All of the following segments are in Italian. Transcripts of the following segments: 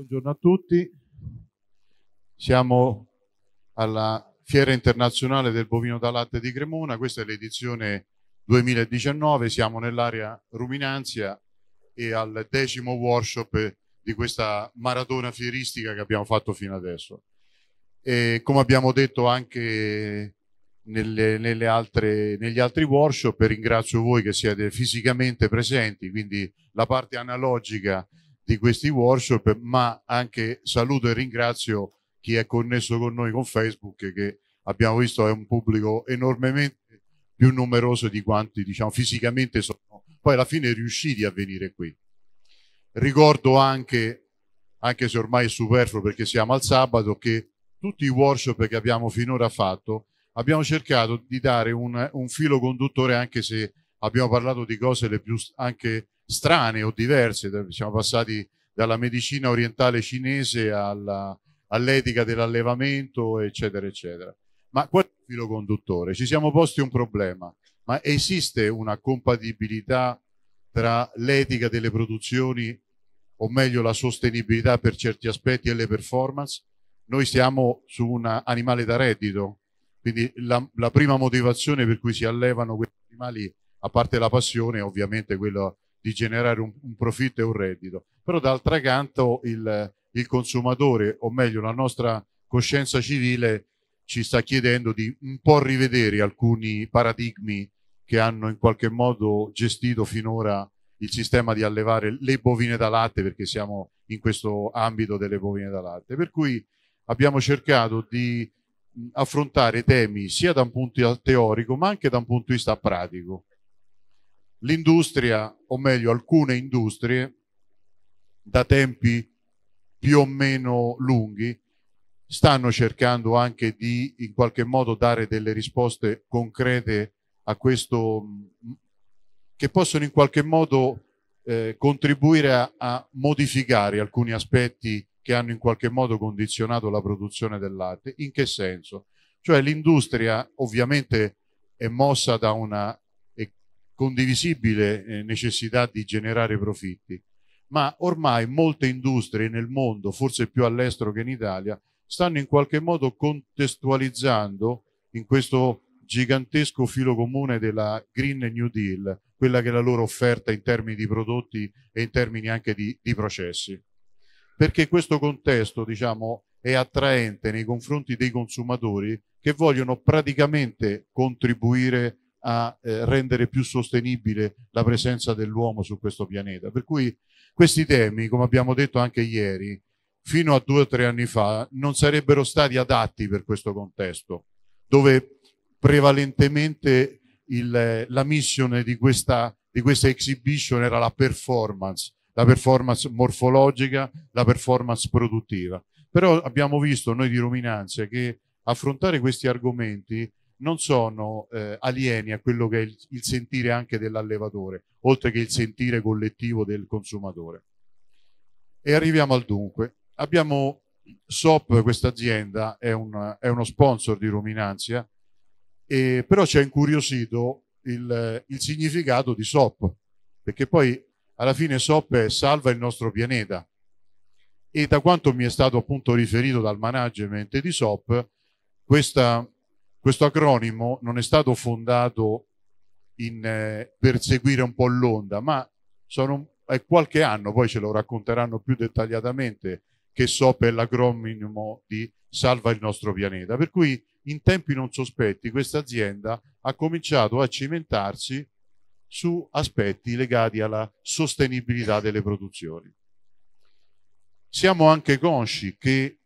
Buongiorno a tutti, siamo alla Fiera Internazionale del Bovino da Latte di Cremona, questa è l'edizione 2019, siamo nell'area Ruminanzia e al decimo workshop di questa maratona fieristica che abbiamo fatto fino adesso. E come abbiamo detto anche nelle, nelle altre, negli altri workshop, ringrazio voi che siete fisicamente presenti, quindi la parte analogica di questi workshop, ma anche saluto e ringrazio chi è connesso con noi con Facebook che abbiamo visto è un pubblico enormemente più numeroso di quanti diciamo fisicamente sono poi alla fine riusciti a venire qui. Ricordo anche, anche se ormai è superfluo perché siamo al sabato, che tutti i workshop che abbiamo finora fatto abbiamo cercato di dare un, un filo conduttore anche se abbiamo parlato di cose le più anche strane o diverse, siamo passati dalla medicina orientale cinese all'etica dell'allevamento, eccetera, eccetera. Ma qual è il filo conduttore? Ci siamo posti un problema, ma esiste una compatibilità tra l'etica delle produzioni, o meglio la sostenibilità per certi aspetti e le performance? Noi siamo su un animale da reddito, quindi la, la prima motivazione per cui si allevano questi animali, a parte la passione, ovviamente quella di generare un, un profitto e un reddito. Però d'altro canto il, il consumatore, o meglio la nostra coscienza civile, ci sta chiedendo di un po' rivedere alcuni paradigmi che hanno in qualche modo gestito finora il sistema di allevare le bovine da latte, perché siamo in questo ambito delle bovine da latte. Per cui abbiamo cercato di affrontare temi sia da un punto teorico ma anche da un punto di vista pratico l'industria, o meglio alcune industrie, da tempi più o meno lunghi, stanno cercando anche di in qualche modo dare delle risposte concrete a questo, che possono in qualche modo eh, contribuire a, a modificare alcuni aspetti che hanno in qualche modo condizionato la produzione del latte. In che senso? Cioè l'industria ovviamente è mossa da una condivisibile eh, necessità di generare profitti, ma ormai molte industrie nel mondo, forse più all'estero che in Italia, stanno in qualche modo contestualizzando in questo gigantesco filo comune della Green New Deal, quella che è la loro offerta in termini di prodotti e in termini anche di, di processi. Perché questo contesto, diciamo, è attraente nei confronti dei consumatori che vogliono praticamente contribuire a eh, rendere più sostenibile la presenza dell'uomo su questo pianeta. Per cui questi temi, come abbiamo detto anche ieri, fino a due o tre anni fa non sarebbero stati adatti per questo contesto, dove prevalentemente il, la missione di questa, di questa exhibition era la performance, la performance morfologica, la performance produttiva. Però abbiamo visto noi di Ruminanza che affrontare questi argomenti non sono eh, alieni a quello che è il, il sentire anche dell'allevatore, oltre che il sentire collettivo del consumatore. E arriviamo al dunque. Abbiamo SOP, questa azienda, è, un, è, uno sponsor di Ruminanzia, e, però ci ha incuriosito il, il significato di SOP, perché poi alla fine SOP è salva il nostro pianeta. E da quanto mi è stato appunto riferito dal management di SOP, questa questo acronimo non è stato fondato in, eh, per seguire un po' l'onda, ma sono, è qualche anno, poi ce lo racconteranno più dettagliatamente, che SOP è l'acronimo di Salva il nostro pianeta. Per cui in tempi non sospetti questa azienda ha cominciato a cimentarsi su aspetti legati alla sostenibilità delle produzioni. Siamo anche consci che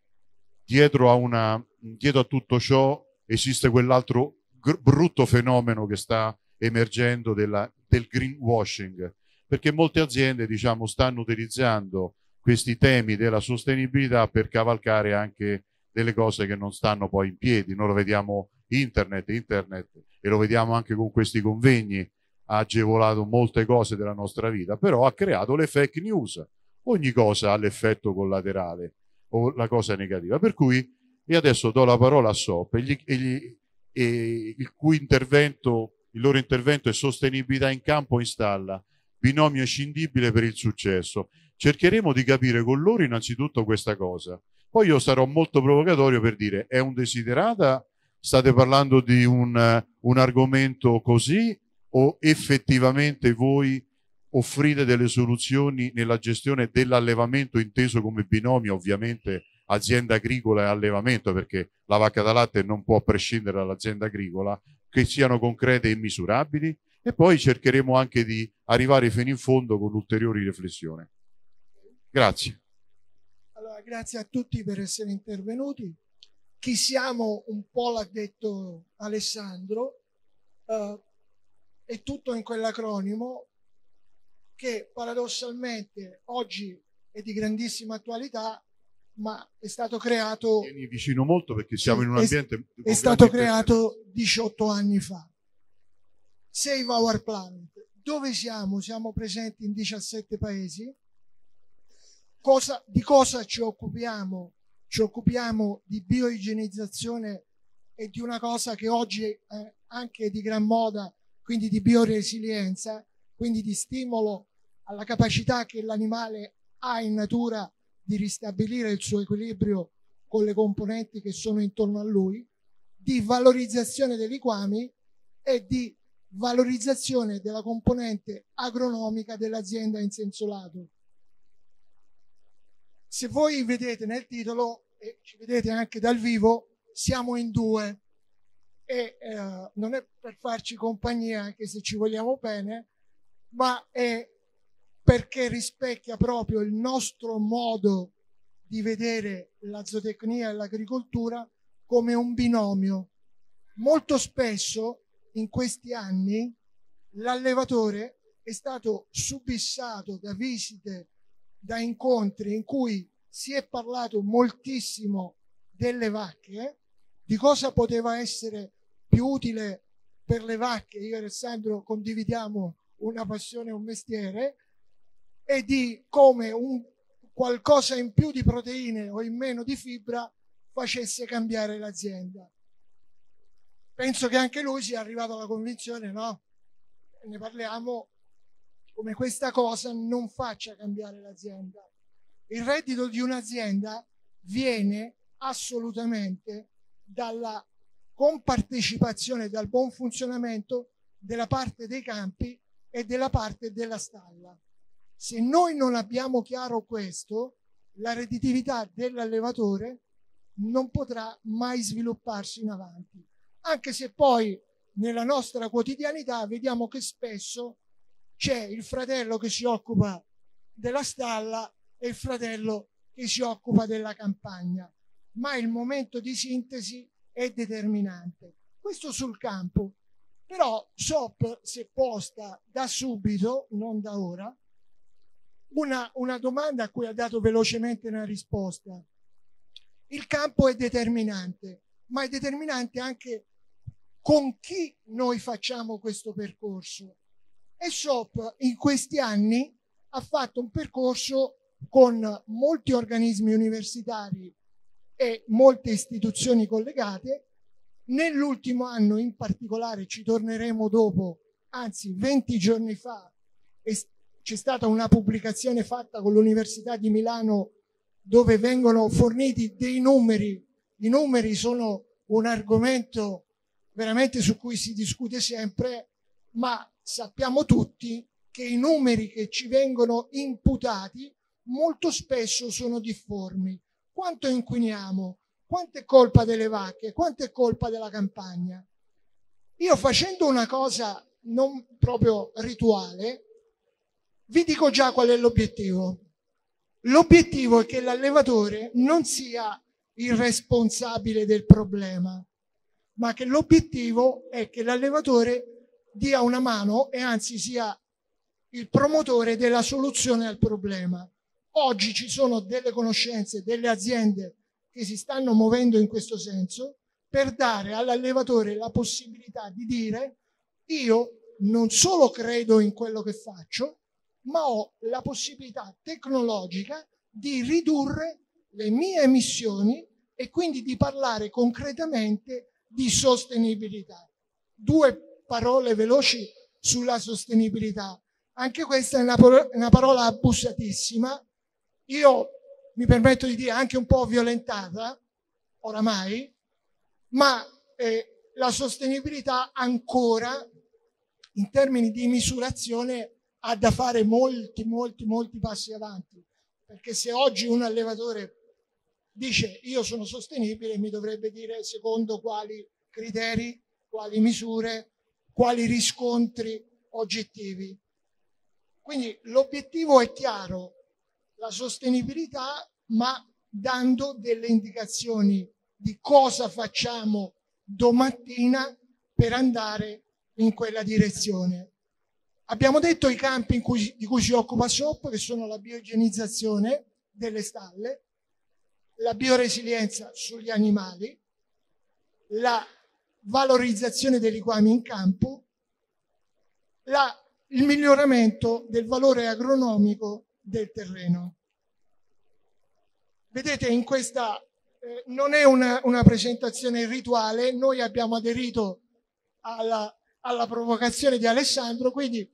dietro a, una, dietro a tutto ciò esiste quell'altro brutto fenomeno che sta emergendo della, del greenwashing, perché molte aziende diciamo, stanno utilizzando questi temi della sostenibilità per cavalcare anche delle cose che non stanno poi in piedi. Noi lo vediamo internet, internet e lo vediamo anche con questi convegni, ha agevolato molte cose della nostra vita, però ha creato le fake news. Ogni cosa ha l'effetto collaterale o la cosa negativa. Per cui e adesso do la parola a SOP, e gli, e gli, e il cui intervento, il loro intervento è sostenibilità in campo installa binomio scindibile per il successo. cercheremo di capire con loro innanzitutto questa cosa. Poi io sarò molto provocatorio per dire è un desiderata, state parlando di un, un argomento così o effettivamente voi offrite delle soluzioni nella gestione dell'allevamento inteso come binomio ovviamente azienda agricola e allevamento perché la vacca da latte non può prescindere dall'azienda agricola che siano concrete e misurabili e poi cercheremo anche di arrivare fino in fondo con ulteriori riflessioni. Grazie. Allora, grazie a tutti per essere intervenuti. Chi siamo un po' l'ha detto Alessandro, uh, è tutto in quell'acronimo che paradossalmente oggi è di grandissima attualità, ma è stato creato... Vieni vicino molto perché siamo in un ambiente... È, è stato creato 18 anni fa. Save Our Planet. Dove siamo? Siamo presenti in 17 paesi. Cosa, di cosa ci occupiamo? Ci occupiamo di bioigienizzazione e di una cosa che oggi è anche di gran moda, quindi di bioresilienza, quindi di stimolo alla capacità che l'animale ha in natura di ristabilire il suo equilibrio con le componenti che sono intorno a lui, di valorizzazione dei liquami e di valorizzazione della componente agronomica dell'azienda in senso lato. Se voi vedete nel titolo, e ci vedete anche dal vivo, siamo in due e eh, non è per farci compagnia, anche se ci vogliamo bene, ma è perché rispecchia proprio il nostro modo di vedere la zootecnia e l'agricoltura come un binomio. Molto spesso in questi anni l'allevatore è stato subissato da visite, da incontri in cui si è parlato moltissimo delle vacche, di cosa poteva essere più utile per le vacche. Io e Alessandro condividiamo una passione, un mestiere, e di come un qualcosa in più di proteine o in meno di fibra facesse cambiare l'azienda. Penso che anche lui sia arrivato alla convinzione, no? Ne parliamo come questa cosa non faccia cambiare l'azienda. Il reddito di un'azienda viene assolutamente dalla compartecipazione, dal buon funzionamento della parte dei campi e della parte della stalla. Se noi non abbiamo chiaro questo, la redditività dell'allevatore non potrà mai svilupparsi in avanti. Anche se poi nella nostra quotidianità vediamo che spesso c'è il fratello che si occupa della stalla e il fratello che si occupa della campagna, ma il momento di sintesi è determinante. Questo sul campo. Però SOP si è posta da subito, non da ora, una, una domanda a cui ha dato velocemente una risposta. Il campo è determinante, ma è determinante anche con chi noi facciamo questo percorso. E SOP in questi anni ha fatto un percorso con molti organismi universitari e molte istituzioni collegate. Nell'ultimo anno in particolare, ci torneremo dopo, anzi 20 giorni fa, c'è stata una pubblicazione fatta con l'Università di Milano dove vengono forniti dei numeri. I numeri sono un argomento veramente su cui si discute sempre, ma sappiamo tutti che i numeri che ci vengono imputati molto spesso sono difformi. Quanto inquiniamo? Quanto è colpa delle vacche? Quanto è colpa della campagna? Io facendo una cosa non proprio rituale, vi dico già qual è l'obiettivo. L'obiettivo è che l'allevatore non sia il responsabile del problema, ma che l'obiettivo è che l'allevatore dia una mano e anzi sia il promotore della soluzione al problema. Oggi ci sono delle conoscenze, delle aziende che si stanno muovendo in questo senso per dare all'allevatore la possibilità di dire io non solo credo in quello che faccio, ma ho la possibilità tecnologica di ridurre le mie emissioni e quindi di parlare concretamente di sostenibilità. Due parole veloci sulla sostenibilità. Anche questa è una, una parola abusatissima. Io mi permetto di dire anche un po' violentata, oramai, ma eh, la sostenibilità ancora in termini di misurazione ha da fare molti, molti, molti passi avanti. Perché se oggi un allevatore dice io sono sostenibile, mi dovrebbe dire secondo quali criteri, quali misure, quali riscontri oggettivi. Quindi l'obiettivo è chiaro, la sostenibilità, ma dando delle indicazioni di cosa facciamo domattina per andare in quella direzione. Abbiamo detto i campi cui, di cui si occupa SOP, che sono la bioigienizzazione delle stalle, la bioresilienza sugli animali, la valorizzazione dei liquami in campo, la, il miglioramento del valore agronomico del terreno. Vedete, in questa eh, non è una, una, presentazione rituale, noi abbiamo aderito alla, alla provocazione di Alessandro, quindi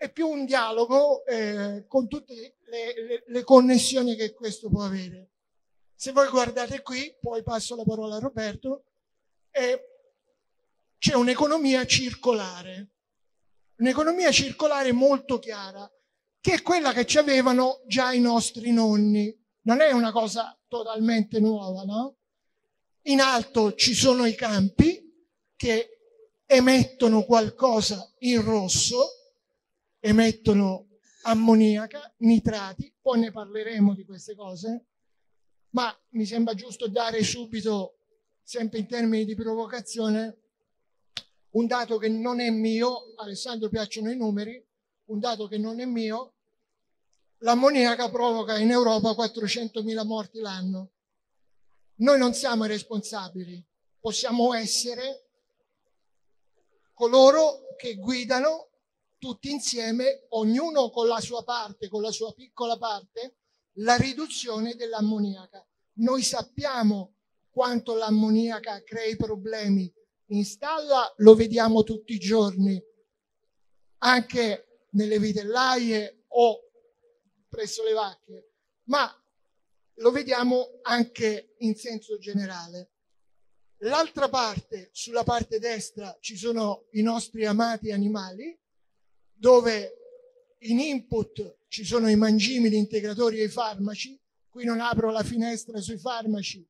è più un dialogo eh, con tutte le, le, le, connessioni che questo può avere. Se voi guardate qui, poi passo la parola a Roberto, eh, c'è un'economia circolare, un'economia circolare molto chiara, che è quella che ci avevano già i nostri nonni. Non è una cosa totalmente nuova, no? In alto ci sono i campi che emettono qualcosa in rosso, emettono ammoniaca, nitrati, poi ne parleremo di queste cose, ma mi sembra giusto dare subito, sempre in termini di provocazione, un dato che non è mio, Alessandro piacciono i numeri, un dato che non è mio, l'ammoniaca provoca in Europa 400.000 morti l'anno. Noi non siamo responsabili, possiamo essere coloro che guidano tutti insieme, ognuno con la sua parte, con la sua piccola parte, la riduzione dell'ammoniaca. Noi sappiamo quanto l'ammoniaca crei problemi in stalla, lo vediamo tutti i giorni, anche nelle vitellaie o presso le vacche, ma lo vediamo anche in senso generale. L'altra parte, sulla parte destra, ci sono i nostri amati animali, dove in input ci sono i mangimi, gli integratori e i farmaci. Qui non apro la finestra sui farmaci,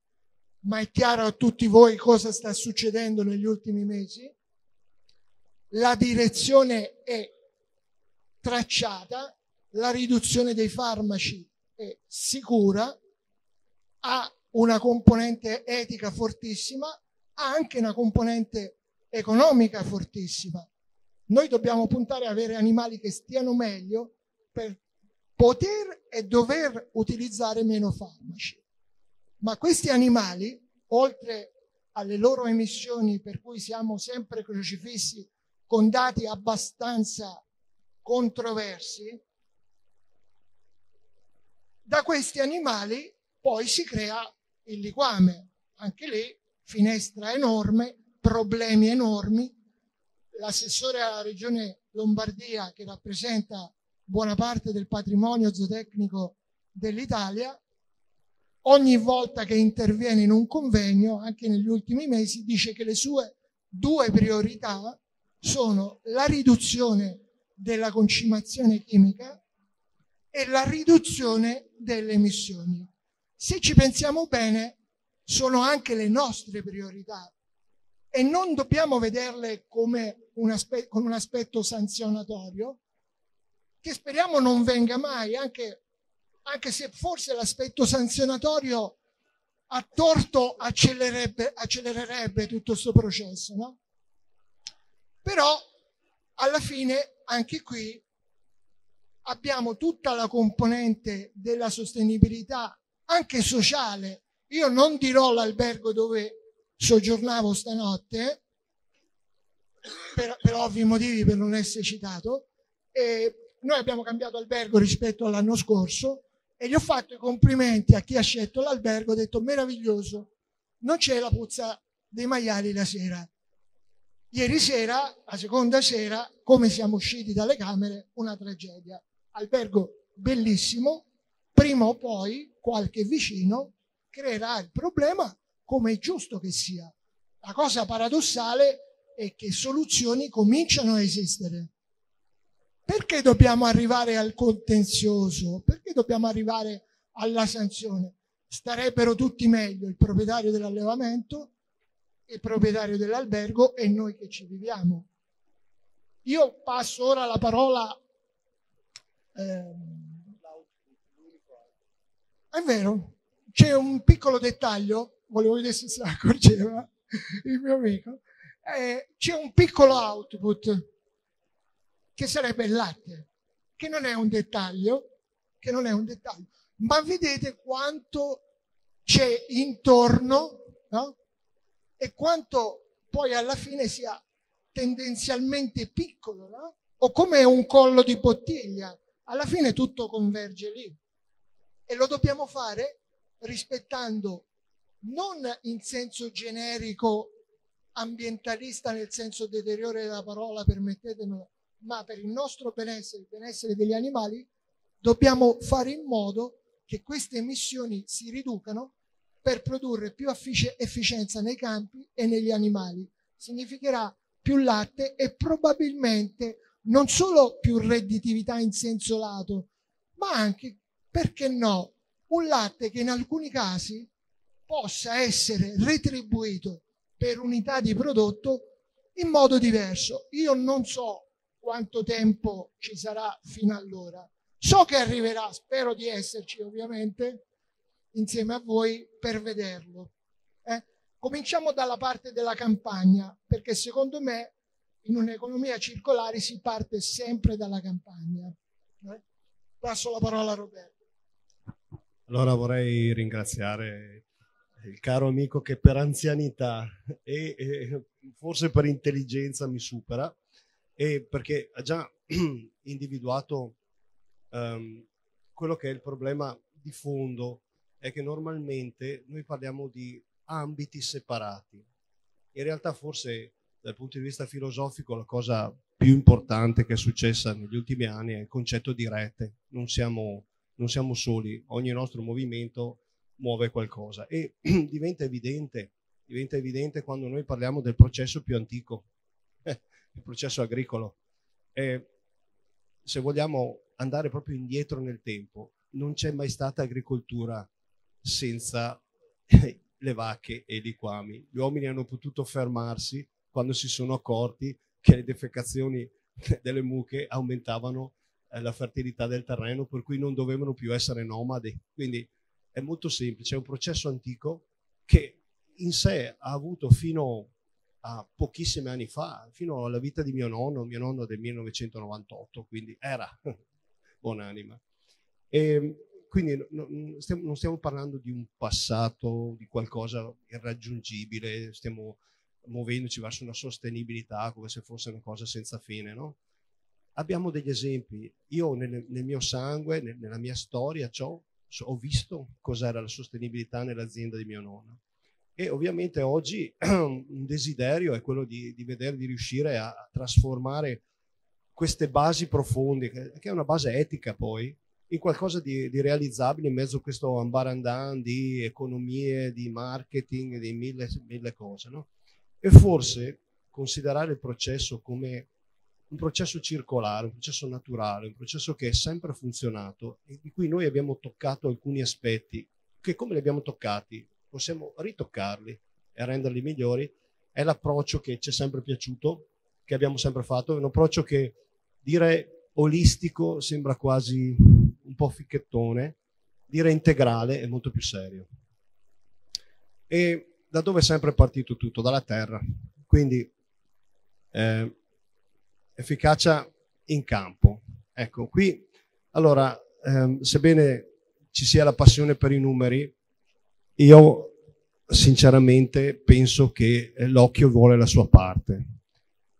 ma è chiaro a tutti voi cosa sta succedendo negli ultimi mesi. La direzione è tracciata, la riduzione dei farmaci è sicura, ha una componente etica fortissima, ha anche una componente economica fortissima. Noi dobbiamo puntare a avere animali che stiano meglio per poter e dover utilizzare meno farmaci. Ma questi animali, oltre alle loro emissioni per cui siamo sempre crocifissi con dati abbastanza controversi, da questi animali poi si crea il liquame. Anche lì finestra enorme, problemi enormi. L'assessore alla regione Lombardia, che rappresenta buona parte del patrimonio zootecnico dell'Italia, ogni volta che interviene in un convegno, anche negli ultimi mesi, dice che le sue due priorità sono la riduzione della concimazione chimica e la riduzione delle emissioni. Se ci pensiamo bene, sono anche le nostre priorità e non dobbiamo vederle come un aspetto, con un aspetto sanzionatorio, che speriamo non venga mai, anche, anche se forse l'aspetto sanzionatorio a torto accelererebbe, accelererebbe tutto questo processo. No? Però alla fine anche qui abbiamo tutta la componente della sostenibilità, anche sociale. Io non dirò l'albergo dove soggiornavo stanotte, per, per ovvi motivi, per non essere citato. E noi abbiamo cambiato albergo rispetto all'anno scorso e gli ho fatto i complimenti a chi ha scelto l'albergo, ho detto meraviglioso, non c'è la puzza dei maiali la sera. Ieri sera, la seconda sera, come siamo usciti dalle camere, una tragedia. Albergo bellissimo, prima o poi qualche vicino creerà il problema come è giusto che sia. La cosa paradossale è che soluzioni cominciano a esistere. Perché dobbiamo arrivare al contenzioso? Perché dobbiamo arrivare alla sanzione? Starebbero tutti meglio il proprietario dell'allevamento, il proprietario dell'albergo e noi che ci viviamo. Io passo ora la parola. Ehm, è vero, c'è un piccolo dettaglio, volevo vedere se ne accorgeva il mio amico, eh, c'è un piccolo output che sarebbe il latte, che non è un dettaglio, che non è un dettaglio, ma vedete quanto c'è intorno no? e quanto poi alla fine sia tendenzialmente piccolo, no? o come un collo di bottiglia, alla fine tutto converge lì. E lo dobbiamo fare rispettando non in senso generico ambientalista nel senso deteriore della parola, permettetemelo, ma per il nostro benessere, il benessere degli animali, dobbiamo fare in modo che queste emissioni si riducano per produrre più efficienza nei campi e negli animali. Significherà più latte e probabilmente non solo più redditività in senso lato, ma anche, perché no, un latte che in alcuni casi possa essere retribuito per unità di prodotto in modo diverso. Io non so quanto tempo ci sarà fino allora. So che arriverà, spero di esserci ovviamente insieme a voi per vederlo. Eh? Cominciamo dalla parte della campagna, perché secondo me in un'economia circolare si parte sempre dalla campagna. Eh? Passo la parola a Roberto. Allora vorrei ringraziare il caro amico che per anzianità e, e forse per intelligenza mi supera e perché ha già individuato um, quello che è il problema di fondo è che normalmente noi parliamo di ambiti separati. In realtà forse dal punto di vista filosofico la cosa più importante che è successa negli ultimi anni è il concetto di rete. Non siamo, non siamo soli, ogni nostro movimento muove qualcosa e diventa evidente, diventa evidente quando noi parliamo del processo più antico, il processo agricolo. E se vogliamo andare proprio indietro nel tempo, non c'è mai stata agricoltura senza le vacche e i liquami. Gli uomini hanno potuto fermarsi quando si sono accorti che le defecazioni delle mucche aumentavano eh, la fertilità del terreno, per cui non dovevano più essere nomadi. Quindi è molto semplice, è un processo antico che in sé ha avuto fino a pochissimi anni fa, fino alla vita di mio nonno, mio nonno del 1998, quindi era buonanima. E quindi non stiamo, parlando di un passato, di qualcosa irraggiungibile, stiamo muovendoci verso una sostenibilità come se fosse una cosa senza fine, no? Abbiamo degli esempi. Io nel, nel mio sangue, nel, nella mia storia, ho visto cos'era la sostenibilità nell'azienda di mio nonno e ovviamente oggi un desiderio è quello di, di vedere di riuscire a trasformare queste basi profonde, che, che è una base etica poi, in qualcosa di, di, realizzabile in mezzo a questo ambarandan di economie, di marketing, di mille, mille cose. No? E forse considerare il processo come un processo circolare, un processo naturale, un processo che è sempre funzionato e di cui noi abbiamo toccato alcuni aspetti, che come li abbiamo toccati possiamo ritoccarli e renderli migliori, è l'approccio che ci è sempre piaciuto, che abbiamo sempre fatto, è un approccio che dire olistico sembra quasi un po' ficchettone, dire integrale è molto più serio. E da dove è sempre partito tutto? Dalla terra. Quindi eh, efficacia in campo. Ecco, qui allora, ehm, sebbene ci sia la passione per i numeri, io sinceramente penso che l'occhio vuole la sua parte,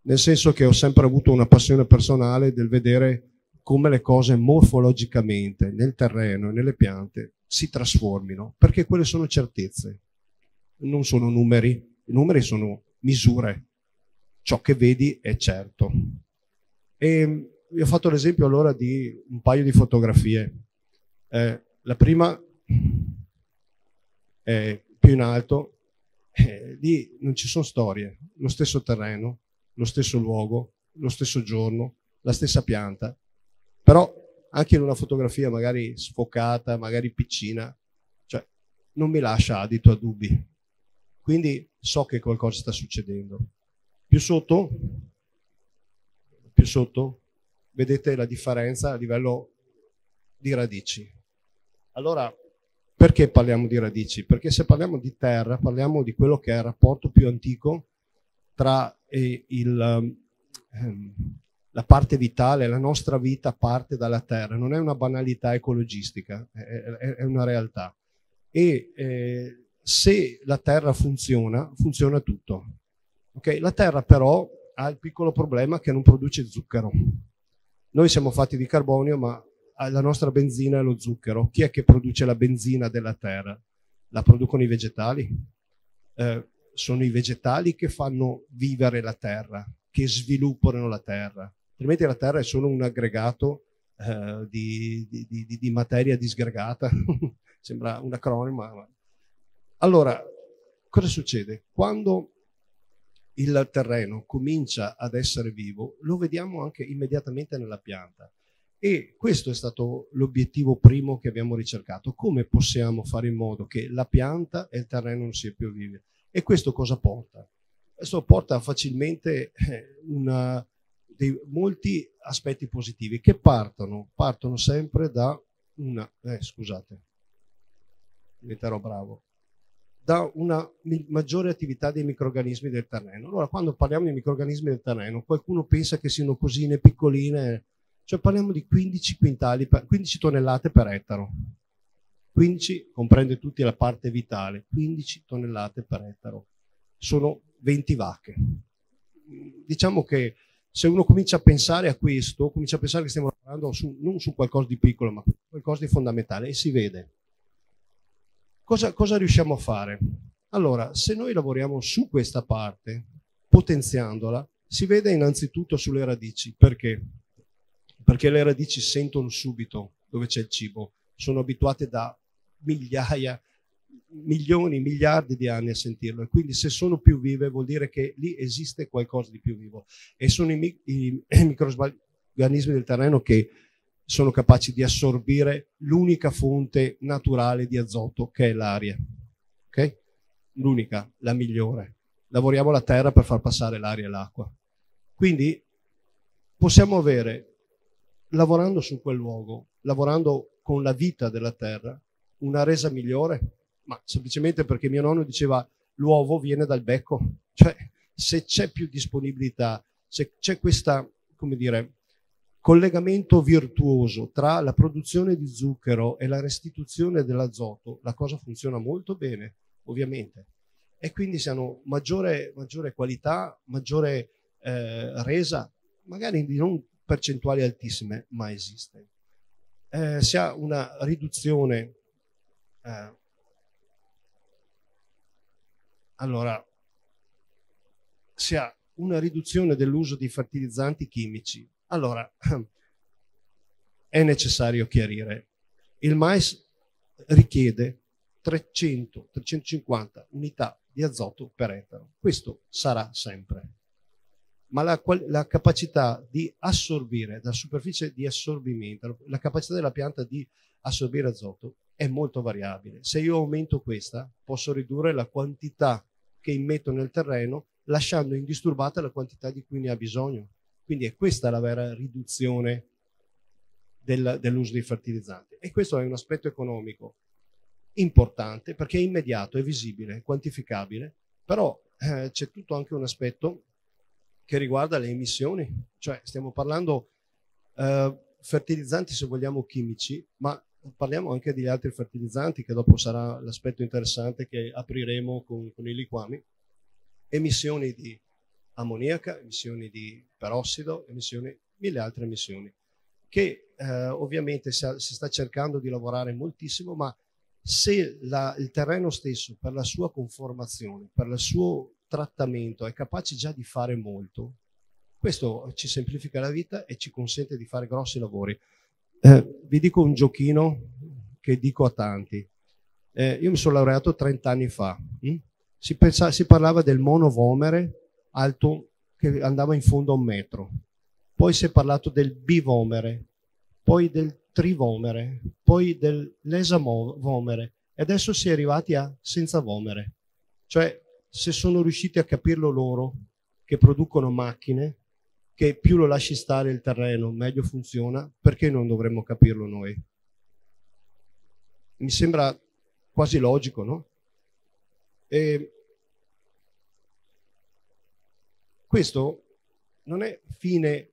nel senso che ho sempre avuto una passione personale del vedere come le cose morfologicamente nel terreno e nelle piante si trasformino, perché quelle sono certezze, non sono numeri, i numeri sono misure, ciò che vedi è certo. E vi ho fatto l'esempio allora di un paio di fotografie. Eh, la prima è più in alto, eh, lì non ci sono storie, lo stesso terreno, lo stesso luogo, lo stesso giorno, la stessa pianta, però anche in una fotografia magari sfocata, magari piccina, cioè non mi lascia adito a dubbi. Quindi so che qualcosa sta succedendo. Più sotto, più sotto, vedete la differenza a livello di radici. Allora, perché parliamo di radici? Perché se parliamo di terra, parliamo di quello che è il rapporto più antico tra eh, il, ehm, la parte vitale, la nostra vita parte dalla terra, non è una banalità ecologistica, è, è, una realtà. E eh, se la terra funziona, funziona tutto. Okay? La terra però ha il piccolo problema che non produce zucchero. Noi siamo fatti di carbonio, ma la nostra benzina è lo zucchero. Chi è che produce la benzina della terra? La producono i vegetali. Eh, sono i vegetali che fanno vivere la terra, che sviluppano la terra altrimenti la Terra è solo un aggregato eh, di, di, di, di, materia disgregata, sembra un acronimo. Allora, cosa succede? Quando il terreno comincia ad essere vivo, lo vediamo anche immediatamente nella pianta. E questo è stato l'obiettivo primo che abbiamo ricercato. Come possiamo fare in modo che la pianta e il terreno non sia più vivi? E questo cosa porta? Questo porta facilmente eh, una, dei, molti aspetti positivi che partono, partono sempre da una, eh, scusate, diventerò bravo, da una maggiore attività dei microrganismi del terreno. Allora, quando parliamo di microrganismi del terreno, qualcuno pensa che siano cosine piccoline, cioè parliamo di 15 quintali, 15 tonnellate per ettaro. 15 comprende tutti la parte vitale, 15 tonnellate per ettaro. Sono 20 vacche. Diciamo che se uno comincia a pensare a questo, comincia a pensare che stiamo lavorando su, non su qualcosa di piccolo, ma qualcosa di fondamentale e si vede. Cosa, cosa riusciamo a fare? Allora, se noi lavoriamo su questa parte, potenziandola, si vede innanzitutto sulle radici. Perché? Perché le radici sentono subito dove c'è il cibo, sono abituate da migliaia, milioni, miliardi di anni a sentirlo e quindi se sono più vive vuol dire che lì esiste qualcosa di più vivo e sono i, i, i microorganismi del terreno che sono capaci di assorbire l'unica fonte naturale di azoto che è l'aria. Okay? L'unica, la migliore. Lavoriamo la terra per far passare l'aria e l'acqua. Quindi possiamo avere, lavorando su quel luogo, lavorando con la vita della terra, una resa migliore ma semplicemente perché mio nonno diceva l'uovo viene dal becco, cioè se c'è più disponibilità, se c'è questo, come dire, collegamento virtuoso tra la produzione di zucchero e la restituzione dell'azoto, la cosa funziona molto bene, ovviamente. E quindi si hanno maggiore, maggiore qualità, maggiore eh, resa, magari di non percentuali altissime, ma esiste. Eh, si ha una riduzione eh, allora, si ha una riduzione dell'uso di fertilizzanti chimici. Allora, è necessario chiarire. Il mais richiede 300-350 unità di azoto per ettaro. Questo sarà sempre. Ma la, la, capacità di assorbire, la superficie di assorbimento, la capacità della pianta di assorbire azoto è molto variabile. Se io aumento questa, posso ridurre la quantità che immetto nel terreno, lasciando indisturbata la quantità di cui ne ha bisogno. Quindi è questa la vera riduzione del, dell'uso dei fertilizzanti. E questo è un aspetto economico importante perché è immediato, è visibile, è quantificabile, però eh, c'è tutto anche un aspetto che riguarda le emissioni, cioè stiamo parlando eh, fertilizzanti se vogliamo chimici, ma parliamo anche degli altri fertilizzanti, che dopo sarà l'aspetto interessante che apriremo con, con i liquami. Emissioni di ammoniaca, emissioni di perossido, emissioni, mille altre emissioni, che eh, ovviamente si, si, sta cercando di lavorare moltissimo, ma se la, il terreno stesso, per la sua conformazione, per il suo trattamento è capace già di fare molto, questo ci semplifica la vita e ci consente di fare grossi lavori. Eh, vi dico un giochino che dico a tanti. Eh, io mi sono laureato 30 anni fa. Hm? Si, pensa, si parlava del monovomere alto che andava in fondo a un metro. Poi si è parlato del bivomere, poi del trivomere, poi dell'esamomere e adesso si è arrivati a senza vomere. Cioè, se sono riusciti a capirlo loro, che producono macchine, che più lo lasci stare il terreno, meglio funziona, perché non dovremmo capirlo noi? Mi sembra quasi logico, no? E questo non è fine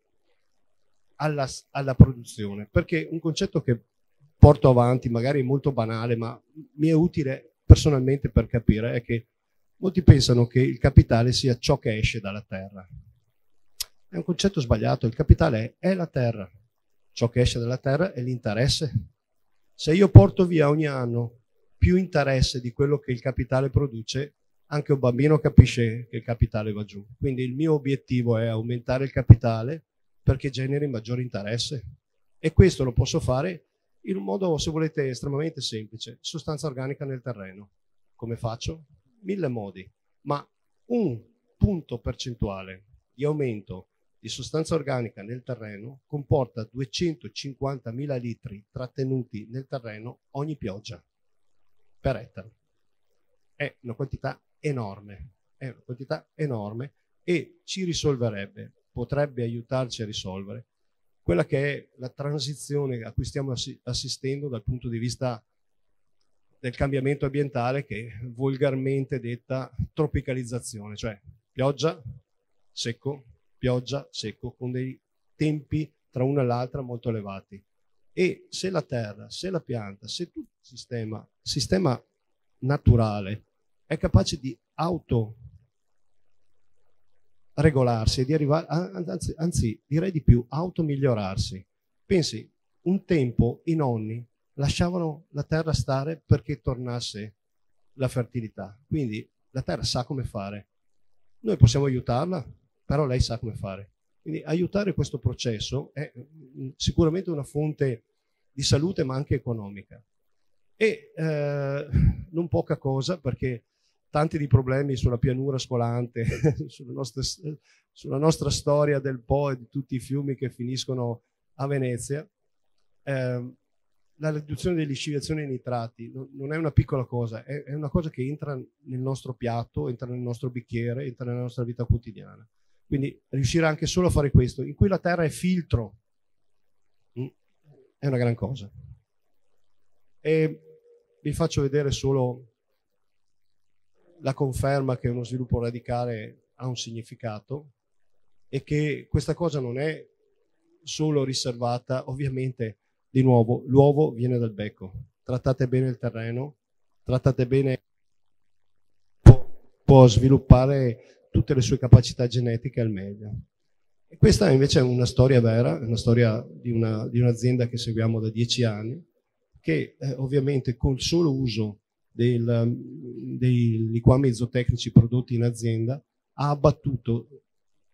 alla, alla, produzione, perché un concetto che porto avanti, magari molto banale, ma mi è utile personalmente per capire, è che molti pensano che il capitale sia ciò che esce dalla terra. È un concetto sbagliato, il capitale è, è la terra, ciò che esce dalla terra è l'interesse. Se io porto via ogni anno più interesse di quello che il capitale produce, anche un bambino capisce che il capitale va giù. Quindi il mio obiettivo è aumentare il capitale perché generi maggiore interesse. E questo lo posso fare in un modo, se volete, estremamente semplice. Sostanza organica nel terreno. Come faccio? Mille modi. Ma un punto percentuale di aumento di sostanza organica nel terreno comporta 250.000 litri trattenuti nel terreno ogni pioggia per ettaro. È una quantità enorme, è una quantità enorme e ci risolverebbe, potrebbe aiutarci a risolvere quella che è la transizione a cui stiamo assistendo dal punto di vista del cambiamento ambientale che volgarmente detta tropicalizzazione, cioè pioggia, secco, pioggia, secco, con dei tempi tra una e l'altra molto elevati. E se la terra, se la pianta, se tutto il sistema, sistema naturale è capace di auto regolarsi e di arrivare, anzi, anzi direi di più, automigliorarsi. Pensi, un tempo i nonni lasciavano la terra stare perché tornasse la fertilità. Quindi la terra sa come fare. Noi possiamo aiutarla, però lei sa come fare. Quindi aiutare questo processo è mm, sicuramente una fonte di salute ma anche economica. E eh, non poca cosa perché tanti di problemi sulla pianura scolante, sulla, nostra, sulla, nostra, storia del Po e di tutti i fiumi che finiscono a Venezia. Eh, la riduzione delle lisciviazioni ai nitrati non è una piccola cosa, è, è una cosa che entra nel nostro piatto, entra nel nostro bicchiere, entra nella nostra vita quotidiana. Quindi riuscire anche solo a fare questo, in cui la terra è filtro, mm, è una gran cosa. E vi faccio vedere solo la conferma che uno sviluppo radicale ha un significato e che questa cosa non è solo riservata, ovviamente, di nuovo, l'uovo viene dal becco. Trattate bene il terreno, trattate bene, può, può sviluppare tutte le sue capacità genetiche al meglio. E questa invece è una storia vera, una storia di, una, di un'azienda che seguiamo da dieci anni, che eh, ovviamente col solo uso del, dei liquami zootecnici prodotti in azienda ha abbattuto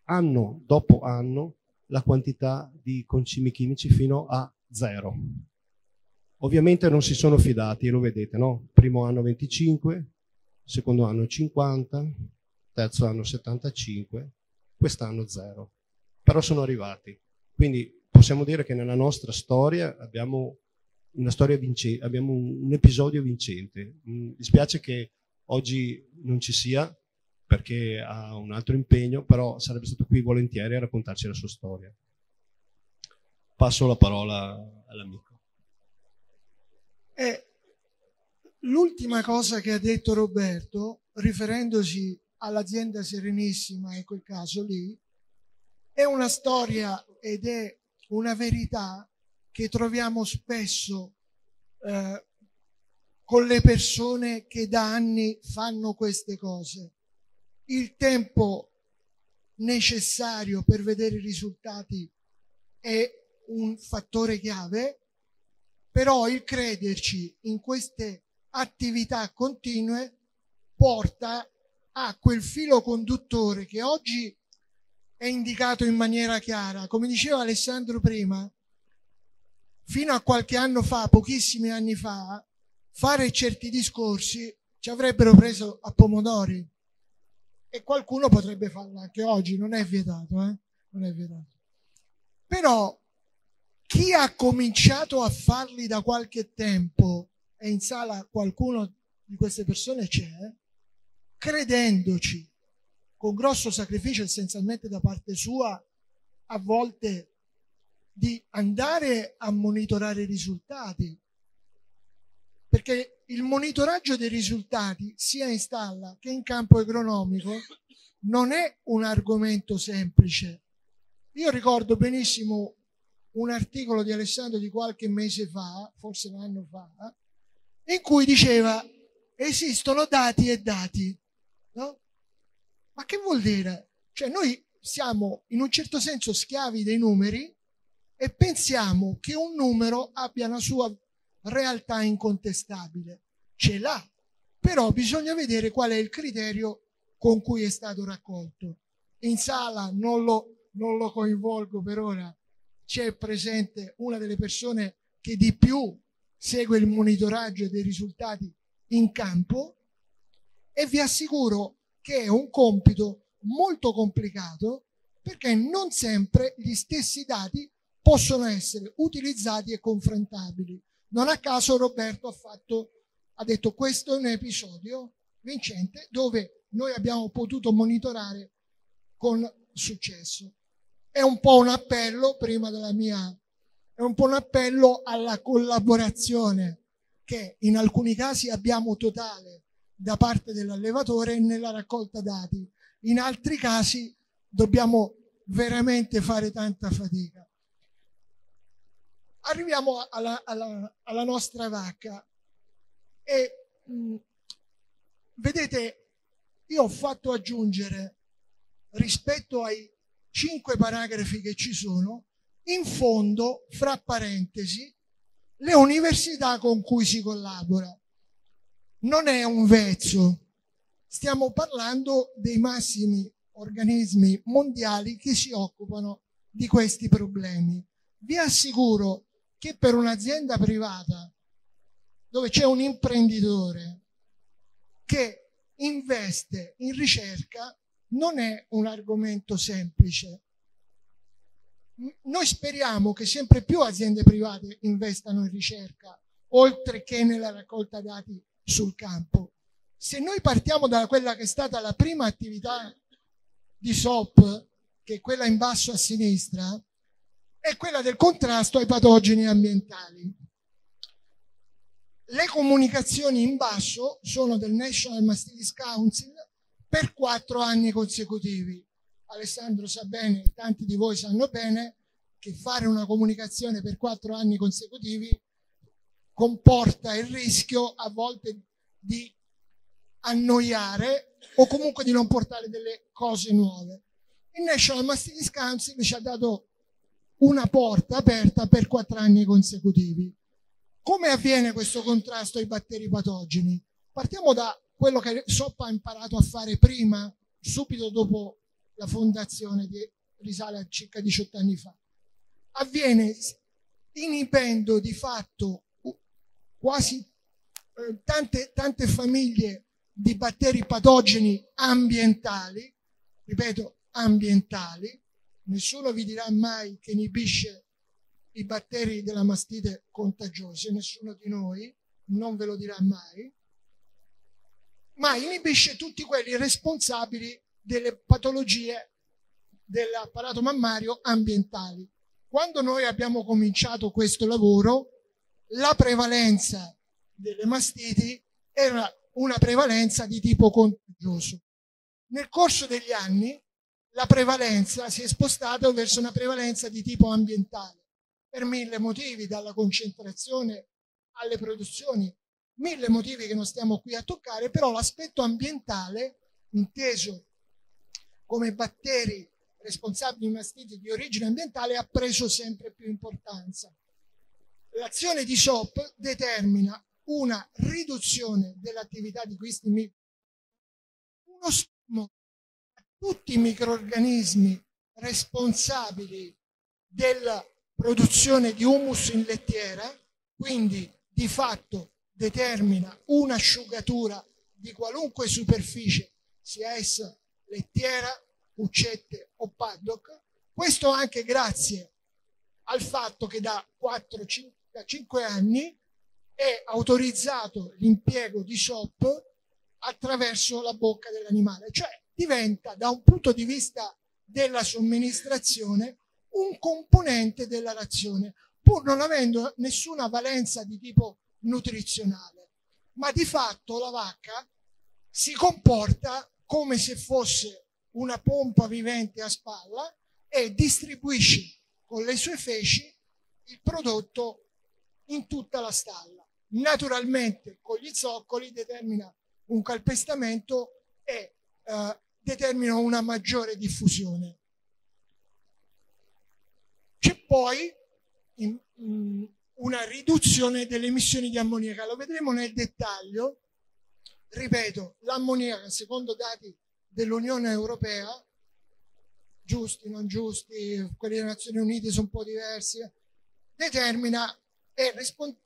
anno dopo anno la quantità di concimi chimici fino a zero. Ovviamente non si sono fidati, lo vedete, no? Primo anno 25, secondo anno 50, terzo anno 75, quest'anno zero. Però sono arrivati. Quindi possiamo dire che nella nostra storia abbiamo una storia vincente, abbiamo un, un, episodio vincente. Mi dispiace che oggi non ci sia perché ha un altro impegno, però sarebbe stato qui volentieri a raccontarci la sua storia. Passo la parola all'amico. Eh, l'ultima cosa che ha detto Roberto, riferendosi all'azienda Serenissima in quel caso lì, è una storia ed è una verità che troviamo spesso eh, con le persone che da anni fanno queste cose. Il tempo necessario per vedere i risultati è un fattore chiave, però il crederci in queste attività continue porta ha quel filo conduttore che oggi è indicato in maniera chiara. Come diceva Alessandro prima, fino a qualche anno fa, pochissimi anni fa, fare certi discorsi ci avrebbero preso a pomodori e qualcuno potrebbe farlo anche oggi, non è vietato, eh? non è vietato. Però chi ha cominciato a farli da qualche tempo e in sala qualcuno di queste persone c'è, credendoci, con grosso sacrificio essenzialmente da parte sua, a volte di andare a monitorare i risultati, perché il monitoraggio dei risultati sia in stalla che in campo agronomico non è un argomento semplice. Io ricordo benissimo un articolo di Alessandro di qualche mese fa, forse un anno fa, in cui diceva esistono dati e dati. No? Ma che vuol dire? Cioè noi siamo in un certo senso schiavi dei numeri e pensiamo che un numero abbia una sua realtà incontestabile. Ce l'ha, però bisogna vedere qual è il criterio con cui è stato raccolto. In sala non lo, non lo coinvolgo per ora, c'è presente una delle persone che di più segue il monitoraggio dei risultati in campo e vi assicuro che è un compito molto complicato perché non sempre gli stessi dati possono essere utilizzati e confrontabili. Non a caso Roberto ha, fatto, ha detto questo è un episodio vincente dove noi abbiamo potuto monitorare con successo. È un po' un appello, prima della mia, è un po' un appello alla collaborazione che in alcuni casi abbiamo totale da parte dell'allevatore nella raccolta dati, in altri casi dobbiamo veramente fare tanta fatica arriviamo alla, alla, alla nostra vacca e mh, mm, vedete, io ho fatto aggiungere rispetto ai cinque paragrafi che ci sono, in fondo, fra parentesi, le università con cui si collabora. Non è un vezzo, stiamo parlando dei massimi organismi mondiali che si occupano di questi problemi. Vi assicuro che per un'azienda privata dove c'è un imprenditore che investe in ricerca non è un argomento semplice. Noi speriamo che sempre più aziende private investano in ricerca, oltre che nella raccolta dati sul campo. Se noi partiamo da quella che è stata la prima attività di SOP, che è quella in basso a sinistra, è quella del contrasto ai patogeni ambientali. Le comunicazioni in basso sono del National Mastitis Council per quattro anni consecutivi. Alessandro sa bene, tanti di voi sanno bene, che fare una comunicazione per quattro anni consecutivi comporta il rischio a volte di annoiare o comunque di non portare delle cose nuove. Il National Mastitis Council ci ha dato una porta aperta per quattro anni consecutivi. Come avviene questo contrasto ai batteri patogeni? Partiamo da quello che SOP ha imparato a fare prima, subito dopo la fondazione, di, risale a circa 18 anni fa. Avviene inibendo di fatto quasi eh, tante, tante famiglie di batteri patogeni ambientali, ripeto, ambientali, Nessuno vi dirà mai che inibisce i batteri della mastite contagiosi, nessuno di noi non ve lo dirà mai, ma inibisce tutti quelli responsabili delle patologie dell'apparato mammario ambientali. Quando noi abbiamo cominciato questo lavoro, la prevalenza delle mastiti era una prevalenza di tipo contagioso. Nel corso degli anni la prevalenza si è spostata verso una prevalenza di tipo ambientale, per mille motivi, dalla concentrazione alle produzioni, mille motivi che non stiamo qui a toccare, però l'aspetto ambientale, inteso come batteri responsabili di mastiti di origine ambientale, ha preso sempre più importanza. L'azione di SOP determina una riduzione dell'attività di questi uno stimolo tutti i microorganismi responsabili della produzione di humus in lettiera, quindi di fatto determina un'asciugatura di qualunque superficie, sia essa lettiera, uccette o paddock, questo anche grazie al fatto che da 4-5 anni è autorizzato l'impiego di SOP attraverso la bocca dell'animale, cioè diventa da un punto di vista della somministrazione un componente della razione, pur non avendo nessuna valenza di tipo nutrizionale. Ma di fatto la vacca si comporta come se fosse una pompa vivente a spalla e distribuisce con le sue feci il prodotto in tutta la stalla. Naturalmente con gli zoccoli determina un calpestamento e eh, determina una maggiore diffusione. C'è poi in, in, una riduzione delle emissioni di ammoniaca, lo vedremo nel dettaglio. Ripeto, l'ammoniaca, secondo dati dell'Unione Europea, giusti, non giusti, quelli delle Nazioni Unite sono un po' diversi, determina, è,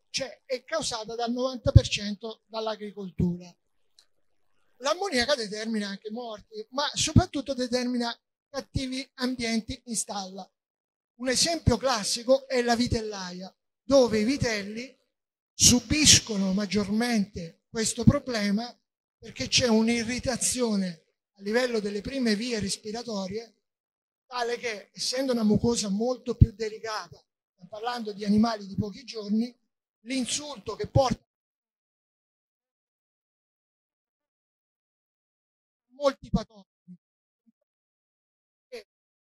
cioè, è causata dal 90% dall'agricoltura. L'ammoniaca determina anche morti, ma soprattutto determina cattivi ambienti in stalla. Un esempio classico è la vitellaia, dove i vitelli subiscono maggiormente questo problema perché c'è un'irritazione a livello delle prime vie respiratorie tale che essendo una mucosa molto più delicata, parlando di animali di pochi giorni, l'insulto che porta molti patogeni. E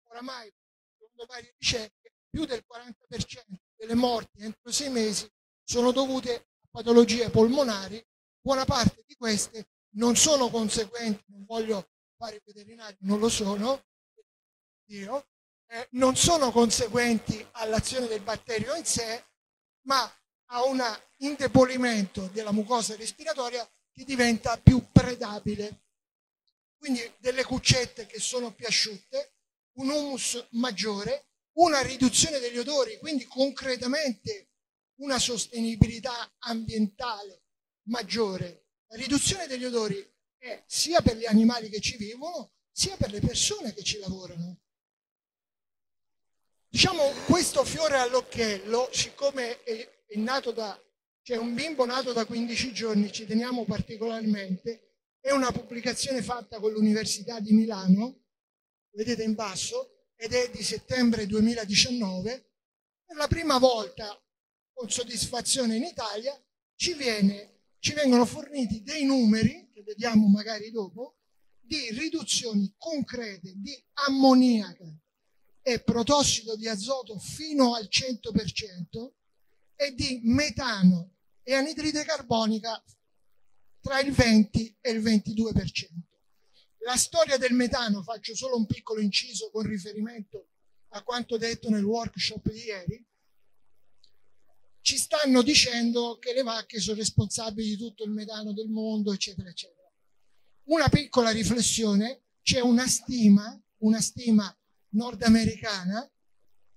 oramai secondo varie ricerche più del 40% delle morti entro sei mesi sono dovute a patologie polmonari. Buona parte di queste non sono conseguenti non voglio fare veterinari non lo sono io, eh, non sono conseguenti all'azione del batterio in sé ma a un indebolimento della mucosa respiratoria che diventa più predabile quindi delle cuccette che sono più asciutte, un humus maggiore, una riduzione degli odori, quindi concretamente una sostenibilità ambientale maggiore. La riduzione degli odori è sia per gli animali che ci vivono, sia per le persone che ci lavorano. Diciamo, questo fiore all'occhiello, siccome è, è nato da, cioè un bimbo nato da 15 giorni, ci teniamo particolarmente, è una pubblicazione fatta con l'Università di Milano, vedete in basso, ed è di settembre 2019. Per la prima volta, con soddisfazione in Italia, ci, viene, ci vengono forniti dei numeri, che vediamo magari dopo, di riduzioni concrete di ammoniaca e protossido di azoto fino al 100% e di metano e anidride carbonica tra il 20 e il 22%. La storia del metano, faccio solo un piccolo inciso con riferimento a quanto detto nel workshop di ieri, ci stanno dicendo che le vacche sono responsabili di tutto il metano del mondo, eccetera, eccetera. Una piccola riflessione, c'è una stima, una stima nordamericana,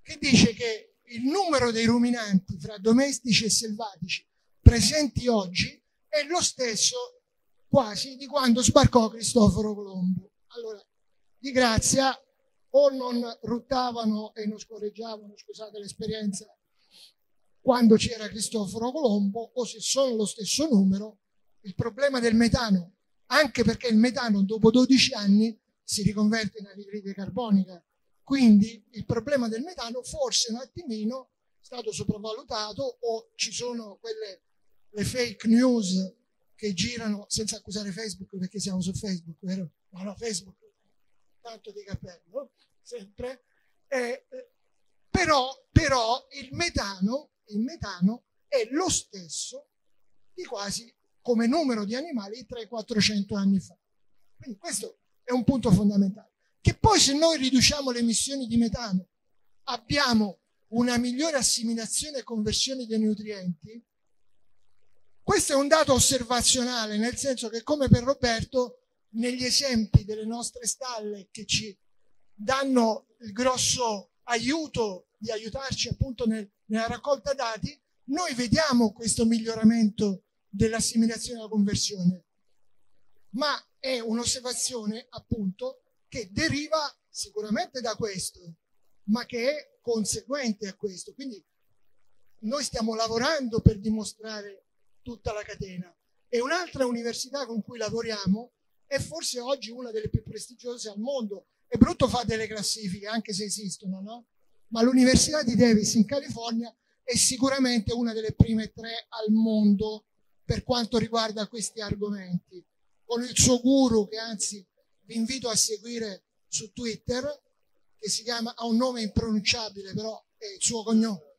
che dice che il numero dei ruminanti fra domestici e selvatici presenti oggi è lo stesso quasi di quando sbarcò Cristoforo Colombo. Allora, di grazia, o non ruttavano e non scorreggiavano, scusate l'esperienza, quando c'era Cristoforo Colombo, o se sono lo stesso numero, il problema del metano, anche perché il metano dopo 12 anni si riconverte in anidride carbonica, quindi il problema del metano forse un attimino è stato sopravvalutato o ci sono quelle le fake news che girano senza accusare Facebook perché siamo su Facebook, vero? No, no, Facebook, tanto di cappello, sempre. Eh, però, però il, metano, il metano è lo stesso di quasi come numero di animali 300-400 anni fa. Quindi questo è un punto fondamentale. Che poi se noi riduciamo le emissioni di metano abbiamo una migliore assimilazione e conversione dei nutrienti, questo è un dato osservazionale, nel senso che come per Roberto negli esempi delle nostre stalle che ci danno il grosso aiuto di aiutarci appunto nel, nella raccolta dati, noi vediamo questo miglioramento dell'assimilazione della conversione. Ma è un'osservazione appunto che deriva sicuramente da questo, ma che è conseguente a questo. Quindi noi stiamo lavorando per dimostrare tutta la catena. E un'altra università con cui lavoriamo è forse oggi una delle più prestigiose al mondo. È brutto fare delle classifiche, anche se esistono, no? Ma l'Università di Davis in California è sicuramente una delle prime tre al mondo per quanto riguarda questi argomenti. Con il suo guru, che anzi vi invito a seguire su Twitter, che si chiama, ha un nome impronunciabile, però è il suo cognome,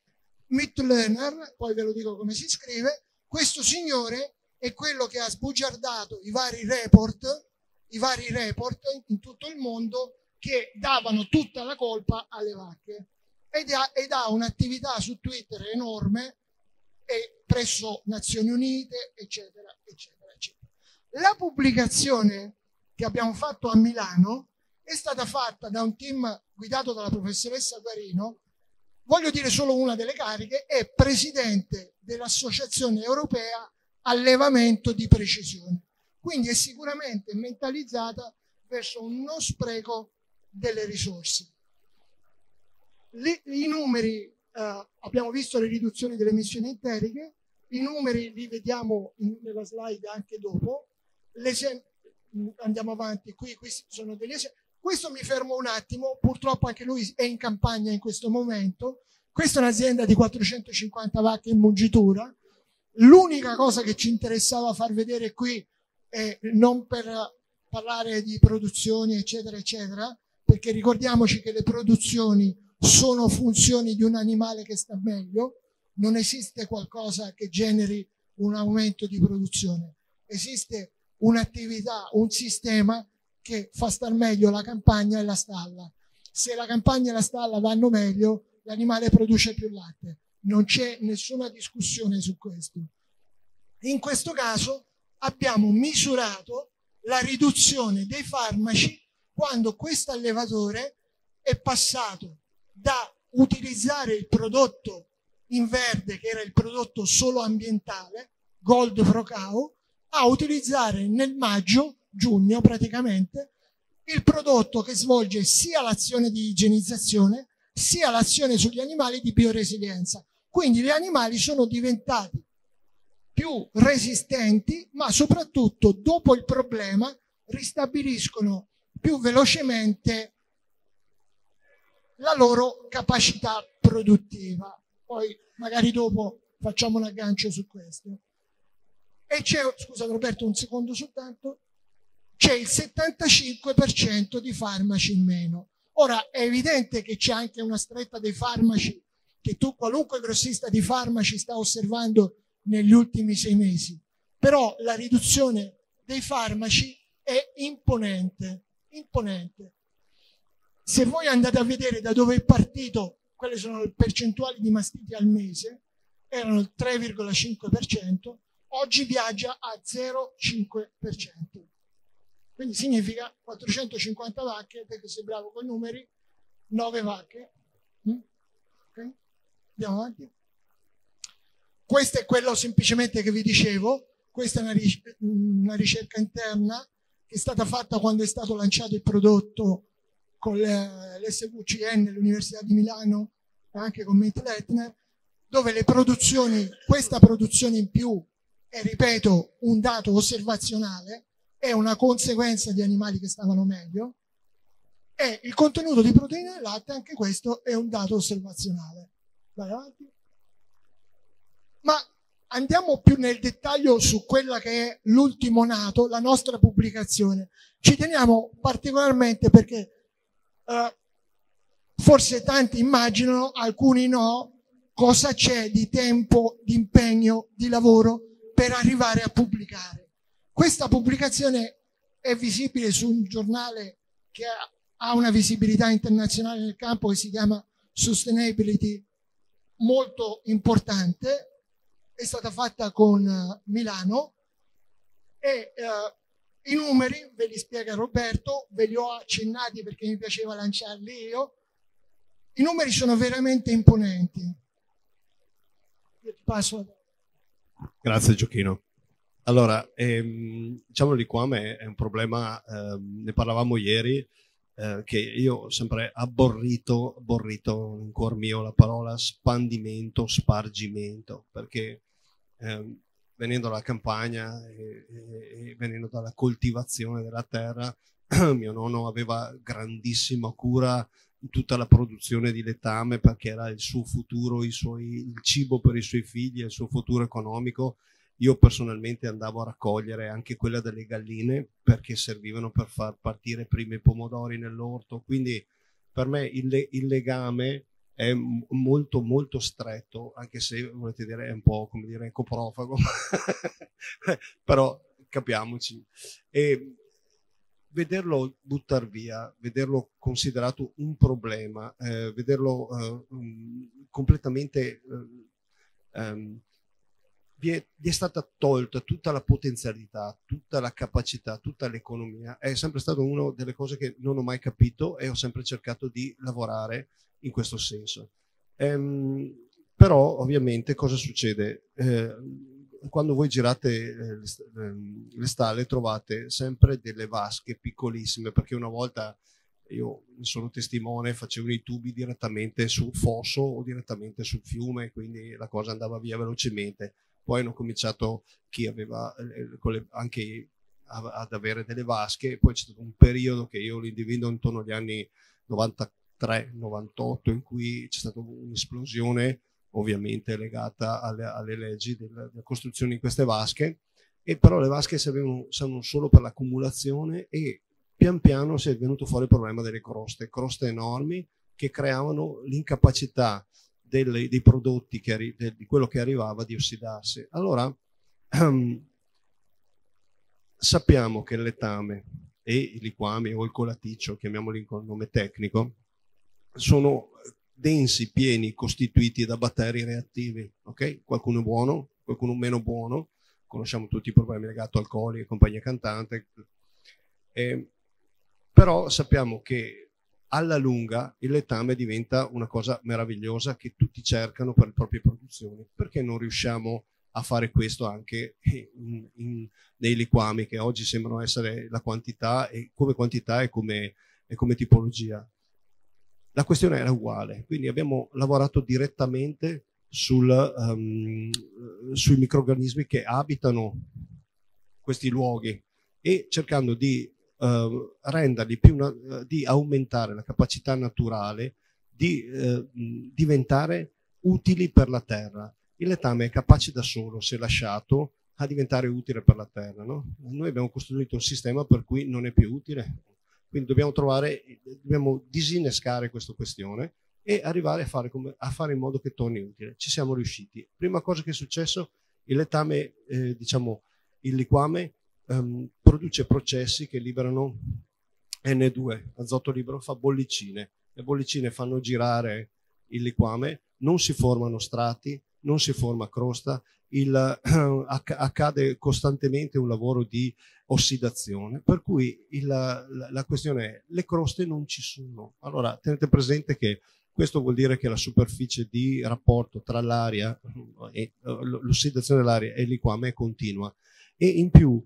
Mitt Lerner, poi ve lo dico come si scrive, questo signore è quello che ha sbugiardato i vari report, i vari report in tutto il mondo che davano tutta la colpa alle vacche ed ha, ed ha un'attività su Twitter enorme e presso Nazioni Unite, eccetera, eccetera, eccetera. La pubblicazione che abbiamo fatto a Milano è stata fatta da un team guidato dalla professoressa Guarino, voglio dire solo una delle cariche, è presidente dell'Associazione Europea allevamento di precisione. Quindi è sicuramente mentalizzata verso un non spreco delle risorse. Le, I numeri, eh, abbiamo visto le riduzioni delle emissioni enteriche, i numeri li vediamo in, nella slide anche dopo, andiamo avanti, qui, qui sono degli esempi. Questo mi fermo un attimo, purtroppo anche lui è in campagna in questo momento. Questa è un'azienda di 450 vacche in mungitura, L'unica cosa che ci interessava far vedere qui, è non per parlare di produzioni, eccetera, eccetera, perché ricordiamoci che le produzioni sono funzioni di un animale che sta meglio, non esiste qualcosa che generi un aumento di produzione, esiste un'attività, un sistema che fa star meglio la campagna e la stalla. Se la campagna e la stalla vanno meglio, l'animale produce più latte non c'è nessuna discussione su questo. In questo caso abbiamo misurato la riduzione dei farmaci quando questo allevatore è passato da utilizzare il prodotto in verde, che era il prodotto solo ambientale, Gold Pro Cow, a utilizzare nel maggio, giugno praticamente, il prodotto che svolge sia l'azione di igienizzazione sia l'azione sugli animali di bioresilienza. Quindi gli animali sono diventati più resistenti, ma soprattutto dopo il problema ristabiliscono più velocemente la loro capacità produttiva. Poi magari dopo facciamo un aggancio su questo. E c'è, scusa Roberto un secondo soltanto, c'è il 75% di farmaci in meno. Ora è evidente che c'è anche una stretta dei farmaci che tu, qualunque grossista di farmaci sta osservando negli ultimi sei mesi. Però la riduzione dei farmaci è imponente, imponente. Se voi andate a vedere da dove è partito, quelle sono le percentuali di mastiti al mese, erano il 3,5%, oggi viaggia a 0,5%. Quindi significa 450 vacche, perché sei bravo con i numeri, 9 vacche. Mm? Okay? Andiamo avanti. Questo è quello semplicemente che vi dicevo. Questa è una, una ricerca interna che è stata fatta quando è stato lanciato il prodotto con l'SVCN, l'Università di Milano e anche con Mate Letner, dove le produzioni, questa produzione in più è, ripeto, un dato osservazionale, è una conseguenza di animali che stavano meglio, e il contenuto di proteine nel latte, anche questo è un dato osservazionale. Vai avanti. Ma andiamo più nel dettaglio su quella che è l'ultimo nato, la nostra pubblicazione. Ci teniamo particolarmente perché eh, forse tanti immaginano, alcuni no, cosa c'è di tempo, di impegno, di lavoro per arrivare a pubblicare. Questa pubblicazione è visibile su un giornale che ha una visibilità internazionale nel campo che si chiama Sustainability molto importante, è stata fatta con uh, Milano e uh, I numeri ve li spiega Roberto, ve li ho accennati perché mi piaceva lanciarli io. I numeri sono veramente imponenti. Passo. Grazie Giochino. Allora, ehm, diciamo liquame è un problema, ehm, ne parlavamo ieri, eh, che io ho sempre abborrito, abborrito in cuor mio la parola spandimento, spargimento, perché ehm, venendo dalla campagna e, e, e venendo dalla coltivazione della terra, mio nonno aveva grandissima cura di tutta la produzione di letame perché era il suo futuro, suoi, il cibo per i suoi figli, il suo futuro economico. Io personalmente andavo a raccogliere anche quella delle galline perché servivano per far partire prima i pomodori nell'orto. Quindi per me il, il legame è molto molto stretto, anche se volete dire è un po' come dire coprofago, però capiamoci. E vederlo buttare via, vederlo considerato un problema, eh, vederlo eh, completamente... Um, vi è, vi è, stata tolta tutta la potenzialità, tutta la capacità, tutta l'economia. È sempre stata una delle cose che non ho mai capito e ho sempre cercato di lavorare in questo senso. Ehm, però ovviamente cosa succede? Eh, quando voi girate eh, ehm, le stalle trovate sempre delle vasche piccolissime perché una volta io sono testimone, facevo i tubi direttamente sul fosso o direttamente sul fiume, quindi la cosa andava via velocemente. Poi hanno cominciato chi aveva eh, anche ad avere delle vasche, poi c'è stato un periodo che io lo individuo intorno agli anni 94 93-98 in cui c'è stata un'esplosione ovviamente legata alle, alle leggi della, della, costruzione di queste vasche. E però le vasche servivano, servono solo per l'accumulazione e pian piano si è venuto fuori il problema delle croste, croste enormi che creavano l'incapacità dei, dei prodotti che, di quello che arrivava di ossidarsi. Allora um, sappiamo che il letame e i liquami o il colaticcio, chiamiamoli con nome tecnico, sono densi, pieni, costituiti da batteri reattivi. Okay? Qualcuno buono, qualcuno meno buono. Conosciamo tutti i problemi legati a alcoli e compagnia cantante. Eh, però sappiamo che alla lunga il letame diventa una cosa meravigliosa che tutti cercano per le proprie produzioni. Perché non riusciamo a fare questo anche in, in, nei liquami che oggi sembrano essere la quantità e come quantità e come, e come tipologia? la questione era uguale, quindi abbiamo lavorato direttamente sul, um, sui microorganismi che abitano questi luoghi e cercando di uh, renderli più una, uh, di aumentare la capacità naturale di uh, diventare utili per la terra. Il letame è capace da solo, se lasciato, a diventare utile per la terra. No? Noi abbiamo costruito un sistema per cui non è più utile, quindi dobbiamo trovare, dobbiamo disinnescare questa questione e arrivare a fare, come, a fare in modo che torni utile. Ci siamo riusciti. Prima cosa che è successo, il letame, eh, diciamo, il liquame ehm, produce processi che liberano N2, azoto libero, fa bollicine. Le bollicine fanno girare il liquame, non si formano strati, non si forma crosta, il, accade costantemente un lavoro di ossidazione, per cui il, la, la, questione è le croste non ci sono. Allora tenete presente che questo vuol dire che la superficie di rapporto tra l'aria e l'ossidazione dell'aria e il liquame è continua e in più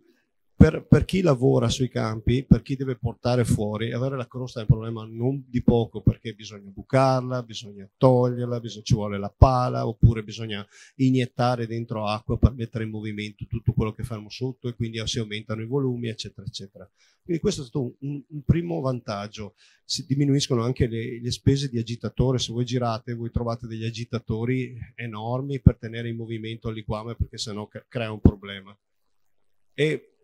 per, per, chi lavora sui campi, per chi deve portare fuori, avere la crosta è un problema non di poco perché bisogna bucarla, bisogna toglierla, bisogna, ci vuole la pala oppure bisogna iniettare dentro acqua per mettere in movimento tutto quello che fermo sotto e quindi si aumentano i volumi eccetera eccetera. Quindi questo è stato un, un primo vantaggio, si diminuiscono anche le, le spese di agitatore, se voi girate voi trovate degli agitatori enormi per tenere in movimento il liquame perché sennò crea un problema. E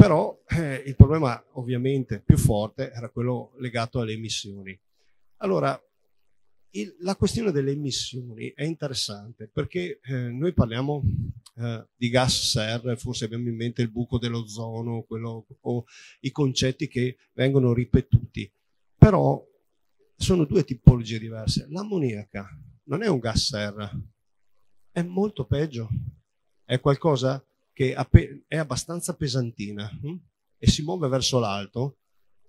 però eh, il problema ovviamente più forte era quello legato alle emissioni. Allora, il, la questione delle emissioni è interessante perché eh, noi parliamo eh, di gas serra, forse abbiamo in mente il buco dell'ozono quello, o i concetti che vengono ripetuti, però sono due tipologie diverse. L'ammoniaca non è un gas serra, è molto peggio, è qualcosa che è abbastanza pesantina hm? e si muove verso l'alto,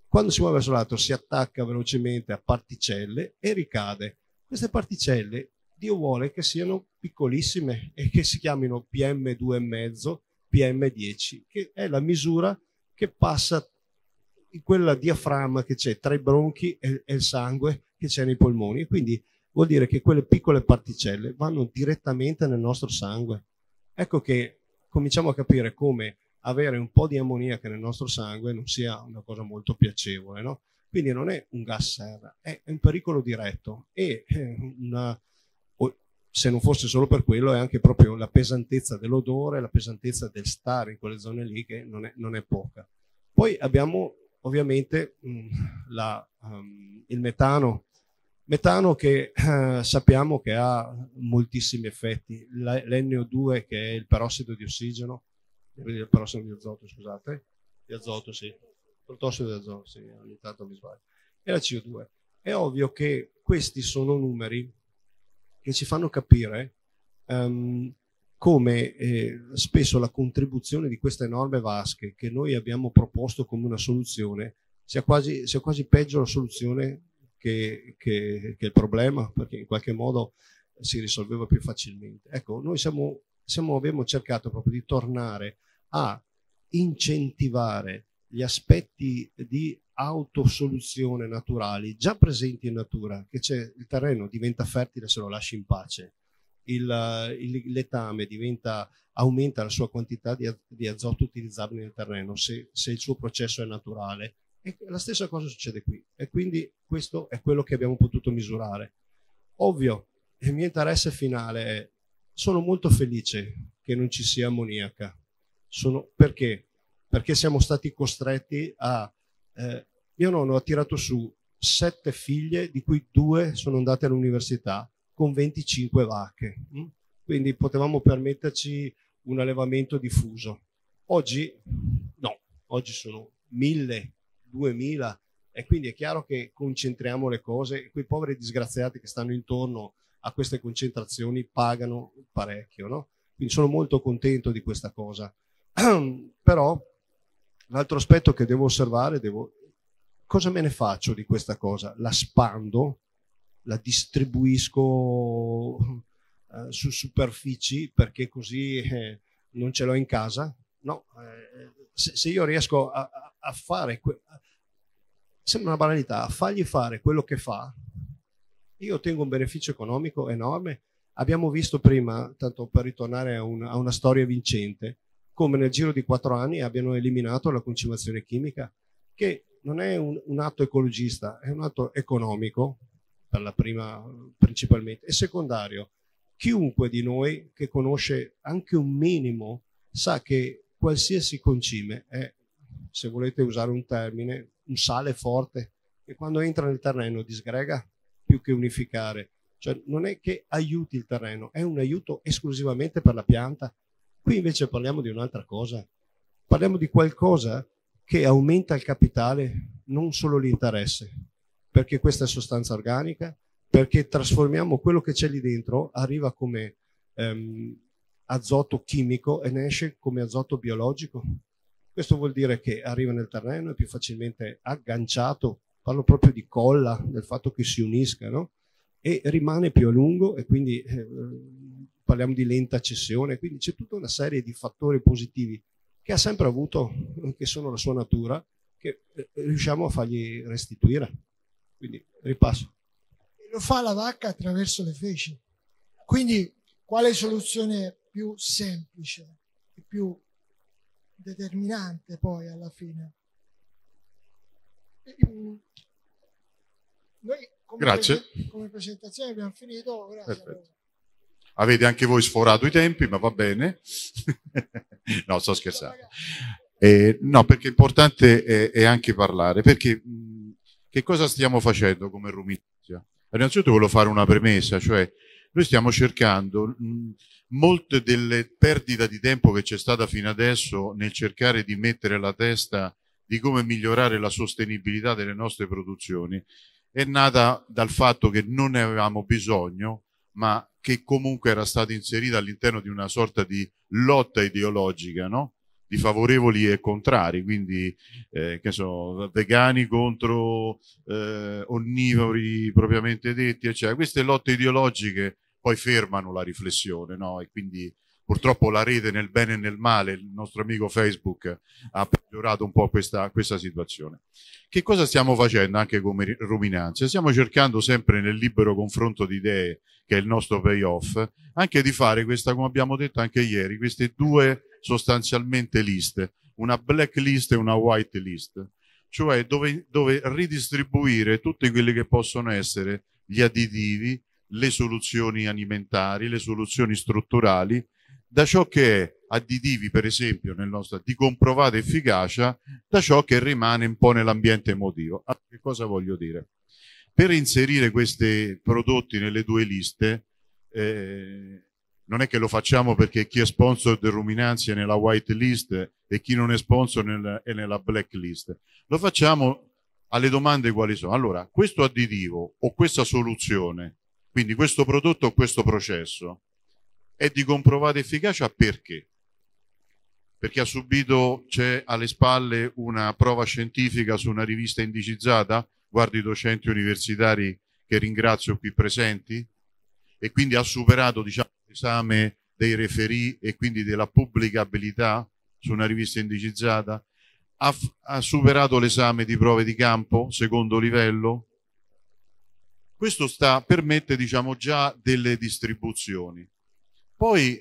quando si muove verso l'alto si attacca velocemente a particelle e ricade. Queste particelle Dio vuole che siano piccolissime e che si chiamino PM2,5, PM10, che è la misura che passa in quella diaframma che c'è tra i bronchi e il sangue che c'è nei polmoni. Quindi vuol dire che quelle piccole particelle vanno direttamente nel nostro sangue. Ecco che cominciamo a capire come avere un po' di ammoniaca nel nostro sangue non sia una cosa molto piacevole, no? Quindi non è un gas serra, è un pericolo diretto e eh, una, se non fosse solo per quello è anche proprio la pesantezza dell'odore, la pesantezza del stare in quelle zone lì che non è, non è poca. Poi abbiamo ovviamente mm, la, um, il metano, metano che eh, sappiamo che ha moltissimi effetti, l'NO2 che è il perossido di ossigeno, il perossido di azoto, scusate, di azoto sì, protossido di azoto, sì, ogni tanto mi sbaglio, e la CO2. È ovvio che questi sono numeri che ci fanno capire um, come eh, spesso la contribuzione di queste norme vasche che noi abbiamo proposto come una soluzione sia quasi, sia quasi peggio la soluzione che, che, che, il problema, perché in qualche modo si risolveva più facilmente. Ecco, noi siamo, siamo, abbiamo cercato proprio di tornare a incentivare gli aspetti di autosoluzione naturali già presenti in natura, che c'è il terreno diventa fertile se lo lasci in pace il, il letame diventa, aumenta la sua quantità di, di azoto utilizzabile nel terreno se, se, il suo processo è naturale. E la stessa cosa succede qui e quindi questo è quello che abbiamo potuto misurare. Ovvio, il mio interesse finale è, sono molto felice che non ci sia ammoniaca. Sono, perché? Perché siamo stati costretti a... Eh, mio nonno ha tirato su sette figlie, di cui due sono andate all'università con 25 vacche. Mm? Quindi potevamo permetterci un allevamento diffuso. Oggi no, oggi sono 1000, 2000 e quindi è chiaro che concentriamo le cose. Quei poveri disgraziati che stanno intorno a queste concentrazioni pagano parecchio, no? Quindi sono molto contento di questa cosa. Però l'altro aspetto che devo osservare, devo... cosa me ne faccio di questa cosa? La spando la distribuisco eh, su superfici perché così eh, non ce l'ho in casa. No, eh, se, se, io riesco a fare, que- sembra una banalità, a fargli fare quello che fa, io ottengo un beneficio economico enorme. Abbiamo visto prima, tanto per ritornare a una, a una storia vincente, come nel giro di quattro anni abbiano eliminato la concimazione chimica, che non è un, un atto ecologista, è un atto economico, per la prima principalmente. E secondario, chiunque di noi che conosce anche un minimo sa che qualsiasi concime è, se volete usare un termine, un sale forte che quando entra nel terreno disgrega più che unificare. Cioè non è che aiuti il terreno, è un aiuto esclusivamente per la pianta. Qui invece parliamo di un'altra cosa. Parliamo di qualcosa che aumenta il capitale, non solo l'interesse perché questa è sostanza organica, perché trasformiamo quello che c'è lì dentro, arriva come ehm, azoto chimico e ne esce come azoto biologico. Questo vuol dire che arriva nel terreno, è più facilmente agganciato, parlo proprio di colla, del fatto che si unisca, no? e rimane più a lungo e quindi eh, parliamo di lenta cessione, quindi c'è tutta una serie di fattori positivi che ha sempre avuto, che sono la sua natura, che eh, riusciamo a fargli restituire. Quindi ripasso. Lo fa la vacca attraverso le feci. Quindi quale soluzione più semplice e più determinante poi alla fine? Noi come, Grazie. Prese- come presentazione abbiamo finito. Avete anche voi sforato i tempi, ma va bene. no, sto scherzando. Eh, no, perché l'importante è, è anche parlare, perché che cosa stiamo facendo come Rumitizia? Innanzitutto voglio fare una premessa, cioè noi stiamo cercando mh, molte delle perdite di tempo che c'è stata fino adesso nel cercare di mettere la testa di come migliorare la sostenibilità delle nostre produzioni è nata dal fatto che non ne avevamo bisogno ma che comunque era stata inserita all'interno di una sorta di lotta ideologica, no? di favorevoli e contrari, quindi eh, che so, vegani contro eh, onnivori propriamente detti, eccetera. Queste lotte ideologiche poi fermano la riflessione, no? E quindi purtroppo la rete nel bene e nel male, il nostro amico Facebook ha peggiorato un po' questa, questa situazione. Che cosa stiamo facendo anche come ruminanza? Stiamo cercando sempre nel libero confronto di idee, che è il nostro payoff, anche di fare questa, come abbiamo detto anche ieri, queste due sostanzialmente liste, una black list e una white list, cioè dove, dove ridistribuire tutti quelli che possono essere gli additivi, le soluzioni alimentari, le soluzioni strutturali da ciò che è additivi, per esempio, nel nostro, di comprovata efficacia, da ciò che rimane un po' nell'ambiente emotivo. Ah, che cosa voglio dire? Per inserire questi prodotti nelle due liste, eh, non è che lo facciamo perché chi è sponsor del Ruminanzi è nella white list e chi non è sponsor nel, è nella black list. Lo facciamo alle domande quali sono. Allora, questo additivo o questa soluzione, quindi questo prodotto o questo processo, è di comprovata efficacia perché? Perché ha subito, c'è alle spalle una prova scientifica su una rivista indicizzata? Guardo i docenti universitari che ringrazio qui presenti e quindi ha superato diciamo, l'esame dei referì e quindi della pubblicabilità su una rivista indicizzata, ha, ha superato l'esame di prove di campo secondo livello. Questo sta, permette diciamo, già delle distribuzioni. Poi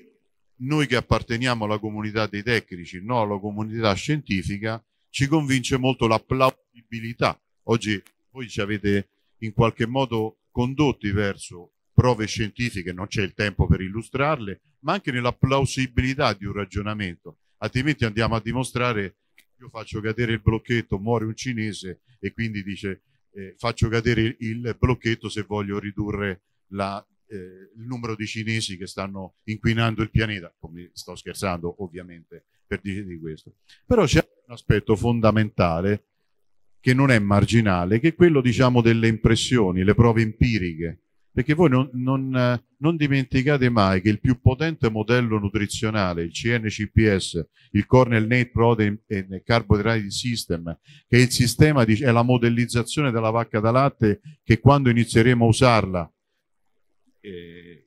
noi che apparteniamo alla comunità dei tecnici, no alla comunità scientifica, ci convince molto la plausibilità. Oggi voi ci avete in qualche modo condotti verso prove scientifiche, non c'è il tempo per illustrarle, ma anche nella plausibilità di un ragionamento. Altrimenti andiamo a dimostrare io faccio cadere il blocchetto, muore un cinese e quindi dice eh, faccio cadere il blocchetto se voglio ridurre la eh, il numero di cinesi che stanno inquinando il pianeta, come sto scherzando ovviamente per dire di questo. Però c'è un aspetto fondamentale che non è marginale, che è quello diciamo delle impressioni, le prove empiriche, perché voi non, non, non, dimenticate mai che il più potente modello nutrizionale, il CNCPS, il Cornell Net Protein and Carbohydrate System, che è il sistema, di, è la modellizzazione della vacca da latte che quando inizieremo a usarla eh,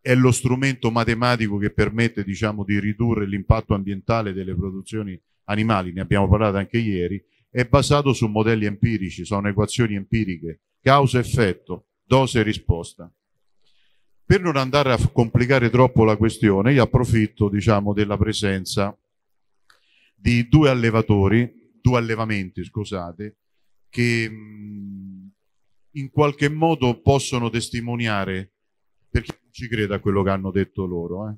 è lo strumento matematico che permette diciamo, di ridurre l'impatto ambientale delle produzioni animali, ne abbiamo parlato anche ieri, è basato su modelli empirici, sono equazioni empiriche, causa-effetto, dose e risposta. Per non andare a complicare troppo la questione, io approfitto diciamo, della presenza di due allevatori, due allevamenti, scusate, che in qualche modo possono testimoniare, perché non ci creda a quello che hanno detto loro, eh?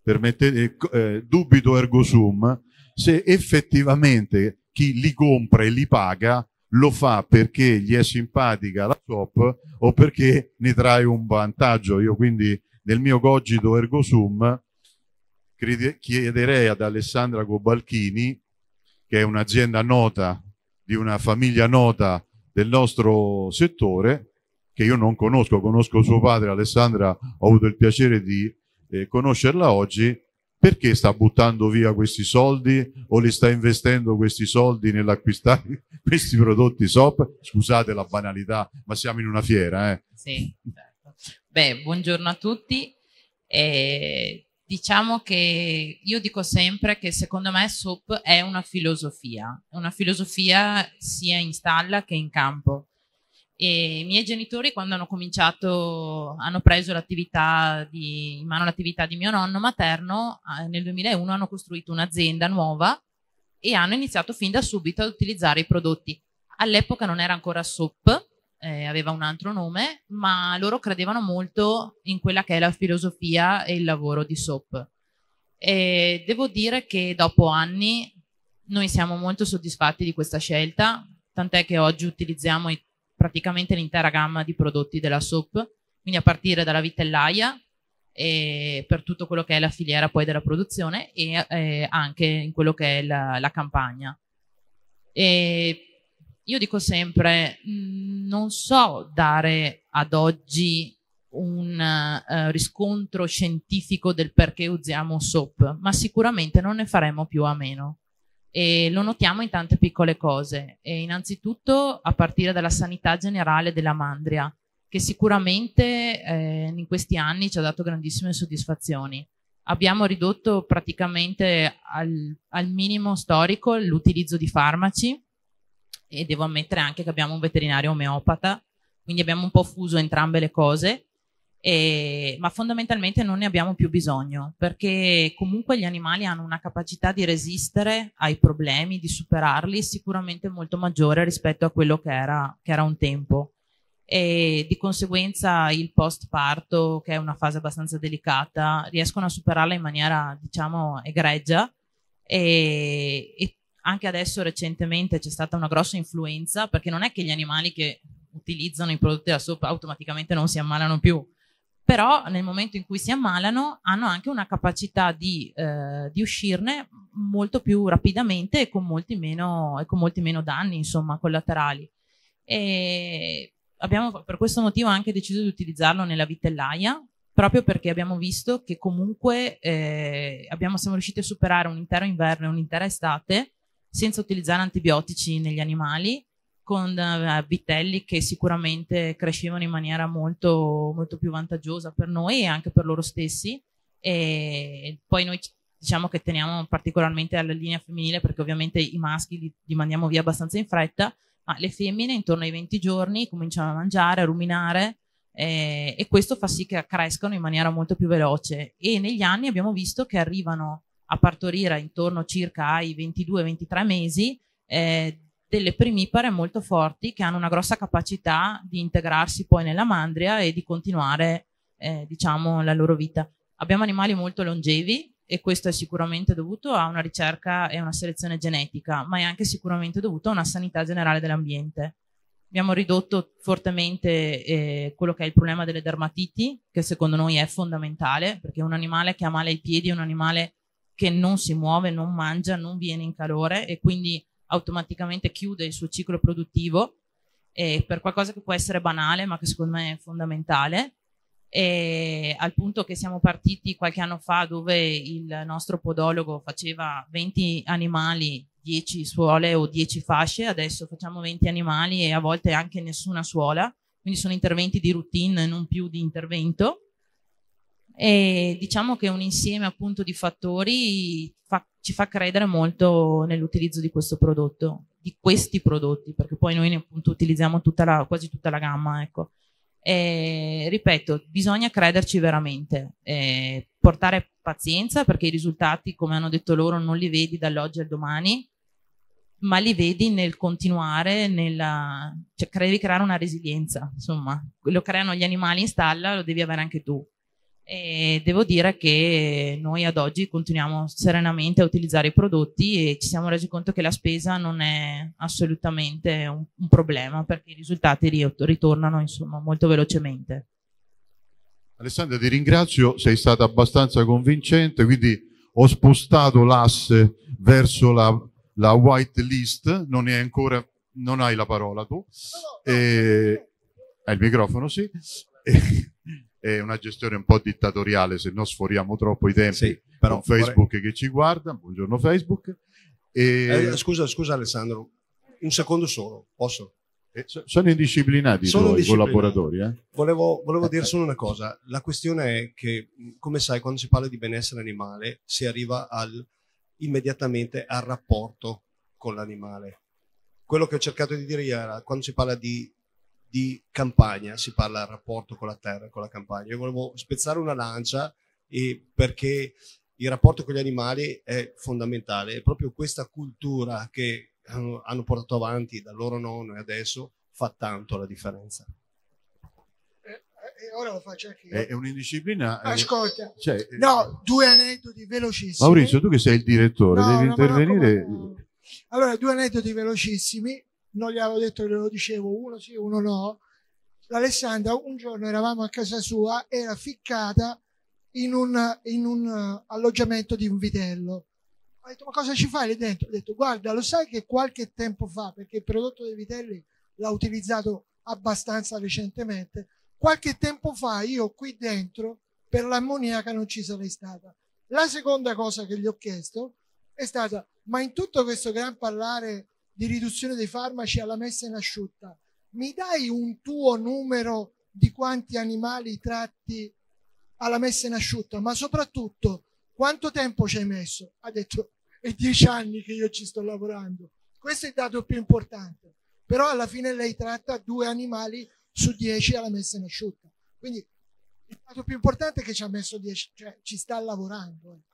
Permettete, eh, dubito ergo sum, se effettivamente chi li compra e li paga lo fa perché gli è simpatica la SOP o perché ne trae un vantaggio. Io quindi nel mio cogito ergo sum chiederei ad Alessandra Cobalchini, che è un'azienda nota, di una famiglia nota del nostro settore, che io non conosco, conosco suo padre Alessandra, ho avuto il piacere di eh, conoscerla oggi, perché sta buttando via questi soldi o li sta investendo questi soldi nell'acquistare questi prodotti SOP? Scusate la banalità, ma siamo in una fiera. Eh. Sì, certo. Beh, buongiorno a tutti. Eh, Diciamo che io dico sempre che secondo me SOP è una filosofia, una filosofia sia in stalla che in campo. E I miei genitori quando hanno cominciato, hanno preso l'attività di, in mano l'attività di mio nonno materno, nel 2001 hanno costruito un'azienda nuova e hanno iniziato fin da subito ad utilizzare i prodotti. All'epoca non era ancora SOP, eh, aveva un altro nome, ma loro credevano molto in quella che è la filosofia e il lavoro di SOP. E devo dire che dopo anni noi siamo molto soddisfatti di questa scelta, tant'è che oggi utilizziamo i, praticamente l'intera gamma di prodotti della SOP, quindi a partire dalla vitellaia e per tutto quello che è la filiera poi della produzione e eh, anche in quello che è la, la campagna. E io dico sempre, mm, non so dare ad oggi un uh, riscontro scientifico del perché usiamo SOAP, ma sicuramente non ne faremo più a meno. E lo notiamo in tante piccole cose. E innanzitutto a partire dalla sanità generale della mandria, che sicuramente eh, in questi anni ci ha dato grandissime soddisfazioni. Abbiamo ridotto praticamente al, al minimo storico l'utilizzo di farmaci e devo ammettere anche che abbiamo un veterinario omeopata, quindi abbiamo un po' fuso entrambe le cose, e, ma fondamentalmente non ne abbiamo più bisogno perché comunque gli animali hanno una capacità di resistere ai problemi, di superarli sicuramente molto maggiore rispetto a quello che era, che era un tempo. E di conseguenza il post parto, che è una fase abbastanza delicata, riescono a superarla in maniera, diciamo, egregia. E, e anche adesso recentemente c'è stata una grossa influenza perché non è che gli animali che utilizzano i prodotti da sopra automaticamente non si ammalano più, però nel momento in cui si ammalano hanno anche una capacità di, eh, di uscirne molto più rapidamente e con molti meno, con molti meno danni insomma collaterali. E abbiamo per questo motivo anche deciso di utilizzarlo nella vitellaia, proprio perché abbiamo visto che comunque eh, abbiamo, siamo riusciti a superare un intero inverno e un'intera estate senza utilizzare antibiotici negli animali, con uh, vitelli che sicuramente crescevano in maniera molto, molto più vantaggiosa per noi e anche per loro stessi. E poi noi diciamo che teniamo particolarmente alla linea femminile perché ovviamente i maschi li, li mandiamo via abbastanza in fretta, ma le femmine intorno ai 20 giorni cominciano a mangiare, a ruminare eh, e questo fa sì che crescano in maniera molto più veloce e negli anni abbiamo visto che arrivano a partorire intorno circa ai 22-23 mesi eh, delle primipare molto forti che hanno una grossa capacità di integrarsi poi nella mandria e di continuare eh, diciamo la loro vita. Abbiamo animali molto longevi e questo è sicuramente dovuto a una ricerca e una selezione genetica, ma è anche sicuramente dovuto a una sanità generale dell'ambiente. Abbiamo ridotto fortemente eh, quello che è il problema delle dermatiti, che secondo noi è fondamentale, perché un animale che ha male ai piedi è un animale che non si muove, non mangia, non viene in calore e quindi automaticamente chiude il suo ciclo produttivo eh, per qualcosa che può essere banale, ma che secondo me è fondamentale e al punto che siamo partiti qualche anno fa dove il nostro podologo faceva 20 animali, 10 suole o 10 fasce, adesso facciamo 20 animali e a volte anche nessuna suola, quindi sono interventi di routine non più di intervento. E diciamo che un insieme appunto di fattori fa, ci fa credere molto nell'utilizzo di questo prodotto, di questi prodotti, perché poi noi appunto utilizziamo tutta la, quasi tutta la gamma, ecco. Eh, ripeto, bisogna crederci veramente, eh, portare pazienza perché i risultati, come hanno detto loro, non li vedi dall'oggi al domani, ma li vedi nel continuare, nella, cioè devi creare una resilienza, insomma, lo creano gli animali in stalla, lo devi avere anche tu. E devo dire che noi ad oggi continuiamo serenamente a utilizzare i prodotti e ci siamo resi conto che la spesa non è assolutamente un, un problema perché i risultati ritornano insomma molto velocemente. Alessandra ti ringrazio, sei stata abbastanza convincente, quindi ho spostato l'asse verso la, la white list, non è ancora, non hai la parola tu, e, hai il microfono sì. È una gestione un po' dittatoriale, se no sforiamo troppo i tempi sì, però Facebook vorrei... che ci guarda. Buongiorno Facebook. E... Eh, scusa, scusa Alessandro, un secondo solo, posso? Eh, sono indisciplinati sono i collaboratori. Eh? Volevo, volevo dire solo una cosa, la questione è che, come sai, quando si parla di benessere animale si arriva al, immediatamente al rapporto con l'animale. Quello che ho cercato di dire era, quando si parla di di campagna, si parla del rapporto con la terra, con la campagna. Io volevo spezzare una lancia perché il rapporto con gli animali è fondamentale, è proprio questa cultura che hanno portato avanti da loro nonno e adesso fa tanto la differenza. E eh, eh, ora lo faccio anche io. È, un'indisciplina. Eh, Ascolta, cioè, no, due aneddoti velocissimi. Maurizio, tu che sei il direttore, no, devi intervenire. Allora, due aneddoti velocissimi non gli avevo detto che lo dicevo, uno sì, uno no. L'Alessandra, un giorno eravamo a casa sua, era ficcata in un, in un uh, alloggiamento di un vitello. Ho detto, ma cosa ci fai lì dentro? Ho detto, guarda, lo sai che qualche tempo fa, perché il prodotto dei vitelli l'ha utilizzato abbastanza recentemente, Qualche tempo fa io qui dentro per l'ammoniaca non ci sarei stata. La seconda cosa che gli ho chiesto è stata, ma in tutto questo gran parlare di riduzione dei farmaci alla messa in asciutta, mi dai un tuo numero di quanti animali tratti alla messa in asciutta, ma soprattutto quanto tempo ci hai messo? Ha detto, è dieci anni che io ci sto lavorando. Questo è il dato più importante. Però alla fine lei tratta due animali su dieci alla messa in asciutta. Quindi il dato più importante è che ci ha messo dieci, cioè ci sta lavorando.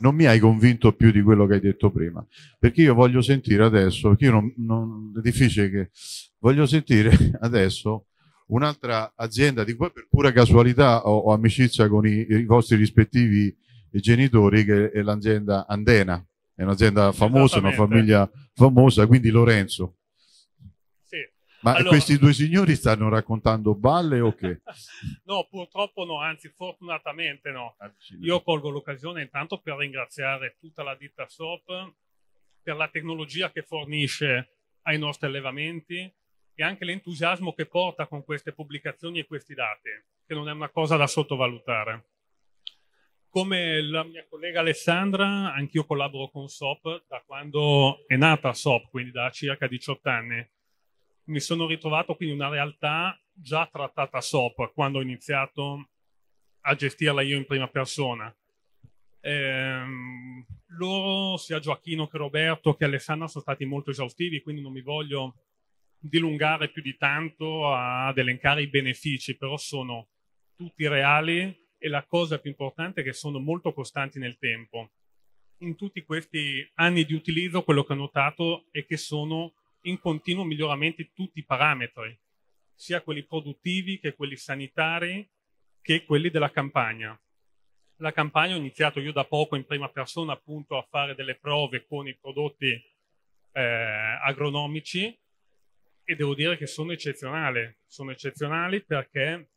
Non mi hai convinto più di quello che hai detto prima, perché io voglio sentire adesso, perché io non, non è difficile che voglio sentire adesso un'altra azienda di cui per pura casualità ho, ho amicizia con i, i, vostri rispettivi genitori che è l'azienda Andena, è un'azienda famosa, una famiglia famosa, quindi Lorenzo. Ma allora... questi due signori stanno raccontando balle o che? no, purtroppo no, anzi fortunatamente no. Io colgo l'occasione intanto per ringraziare tutta la ditta SOP per la tecnologia che fornisce ai nostri allevamenti e anche l'entusiasmo che porta con queste pubblicazioni e questi dati, che non è una cosa da sottovalutare. Come la mia collega Alessandra, anch'io collaboro con SOP da quando è nata SOP, quindi da circa 18 anni. Mi sono ritrovato quindi in una realtà già trattata SOP quando ho iniziato a gestirla io in prima persona. Ehm, loro, sia Gioacchino che Roberto che Alessandra, sono stati molto esaustivi, quindi non mi voglio dilungare più di tanto ad elencare i benefici, però sono tutti reali e la cosa più importante è che sono molto costanti nel tempo. In tutti questi anni di utilizzo quello che ho notato è che sono in continuo miglioramento tutti i parametri, sia quelli produttivi che quelli sanitari che quelli della campagna. La campagna ho iniziato io da poco in prima persona appunto a fare delle prove con i prodotti eh, agronomici e devo dire che sono eccezionali. Sono eccezionali perché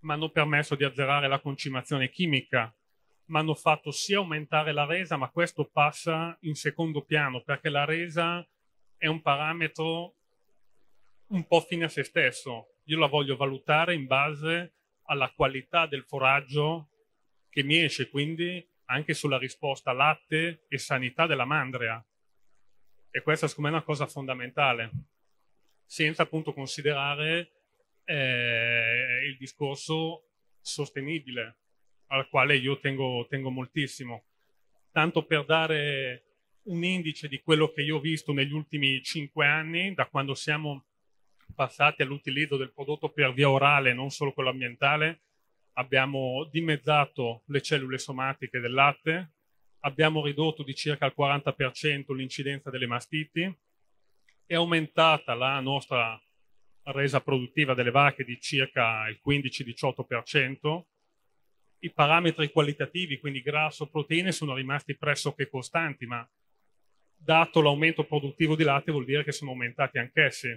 mi hanno permesso di azzerare la concimazione chimica, mi hanno fatto sia aumentare la resa, ma questo passa in secondo piano perché la resa è un parametro un po' fine a se stesso. Io la voglio valutare in base alla qualità del foraggio che mi esce, quindi anche sulla risposta latte e sanità della mandria. E questa secondo me è una cosa fondamentale senza appunto considerare eh, il discorso sostenibile al quale io tengo, tengo moltissimo. Tanto per dare un indice di quello che io ho visto negli ultimi cinque anni, da quando siamo passati all'utilizzo del prodotto per via orale, non solo quello ambientale, abbiamo dimezzato le cellule somatiche del latte, abbiamo ridotto di circa il 40% l'incidenza delle mastiti, è aumentata la nostra resa produttiva delle vacche di circa il 15-18%. I parametri qualitativi, quindi grasso, proteine, sono rimasti pressoché costanti, ma dato l'aumento produttivo di latte vuol dire che sono aumentati anch'essi.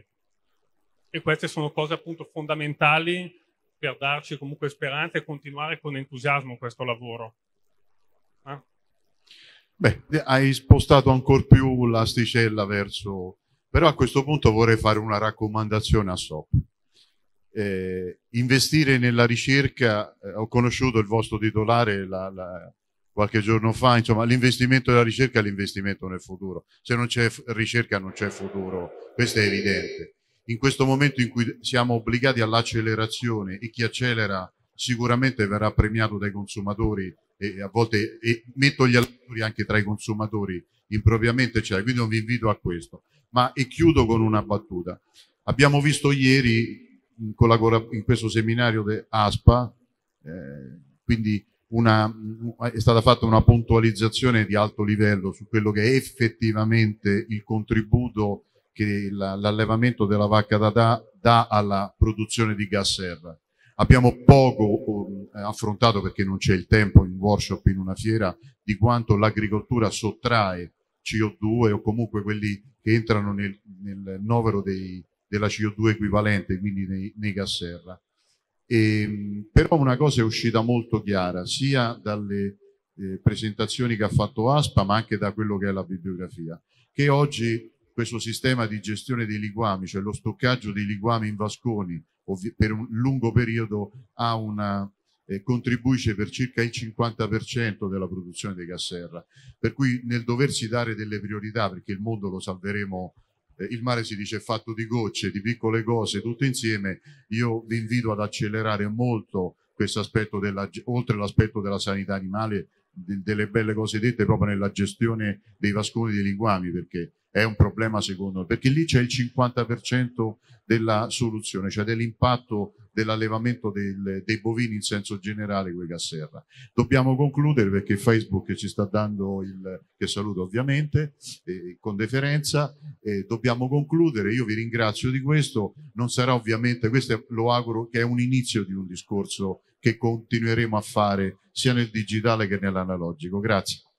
E queste sono cose appunto fondamentali per darci comunque speranza e continuare con entusiasmo questo lavoro. Eh? Beh, hai spostato ancora più l'asticella verso però a questo punto vorrei fare una raccomandazione a SOP. Eh, investire nella ricerca, eh, ho conosciuto il vostro titolare la, la, qualche giorno fa, insomma l'investimento nella ricerca è l'investimento nel futuro. Se non c'è ricerca non c'è futuro, questo è evidente. In questo momento in cui siamo obbligati all'accelerazione e chi accelera sicuramente verrà premiato dai consumatori e a volte e metto gli allevatori anche tra i consumatori impropriamente, cioè, quindi non vi invito a questo ma e chiudo con una battuta. Abbiamo visto ieri in, in questo seminario di ASPA, eh, quindi una, è stata fatta una puntualizzazione di alto livello su quello che è effettivamente il contributo che l'allevamento della vacca da dà, dà alla produzione di gas serra. Abbiamo poco eh, affrontato perché non c'è il tempo in workshop, in una fiera, di quanto l'agricoltura sottrae CO2 o comunque quelli che entrano nel, nel novero dei, della CO2 equivalente, quindi nei, nei gas serra. E, ehm, però una cosa è uscita molto chiara, sia dalle eh, presentazioni che ha fatto ASPA, ma anche da quello che è la bibliografia, che oggi questo sistema di gestione dei liquami, cioè lo stoccaggio dei liquami in vasconi per un lungo periodo una, eh, contribuisce per circa il 50% della produzione di gas serra. Per cui nel doversi dare delle priorità, perché il mondo lo salveremo, eh, il mare si dice fatto di gocce, di piccole cose, tutto insieme, io vi invito ad accelerare molto questo aspetto, della, oltre all'aspetto della sanità animale, de, delle belle cose dette proprio nella gestione dei vasconi dei linguami, perché è un problema secondo me, perché lì c'è il 50% della soluzione, cioè dell'impatto dell'allevamento del, dei bovini in senso generale con i gas serra. Dobbiamo concludere perché Facebook ci sta dando il, che saluto ovviamente, eh, con deferenza, eh, dobbiamo concludere, io vi ringrazio di questo, non sarà ovviamente, questo è, lo auguro che è un inizio di un discorso che continueremo a fare sia nel digitale che nell'analogico. Grazie.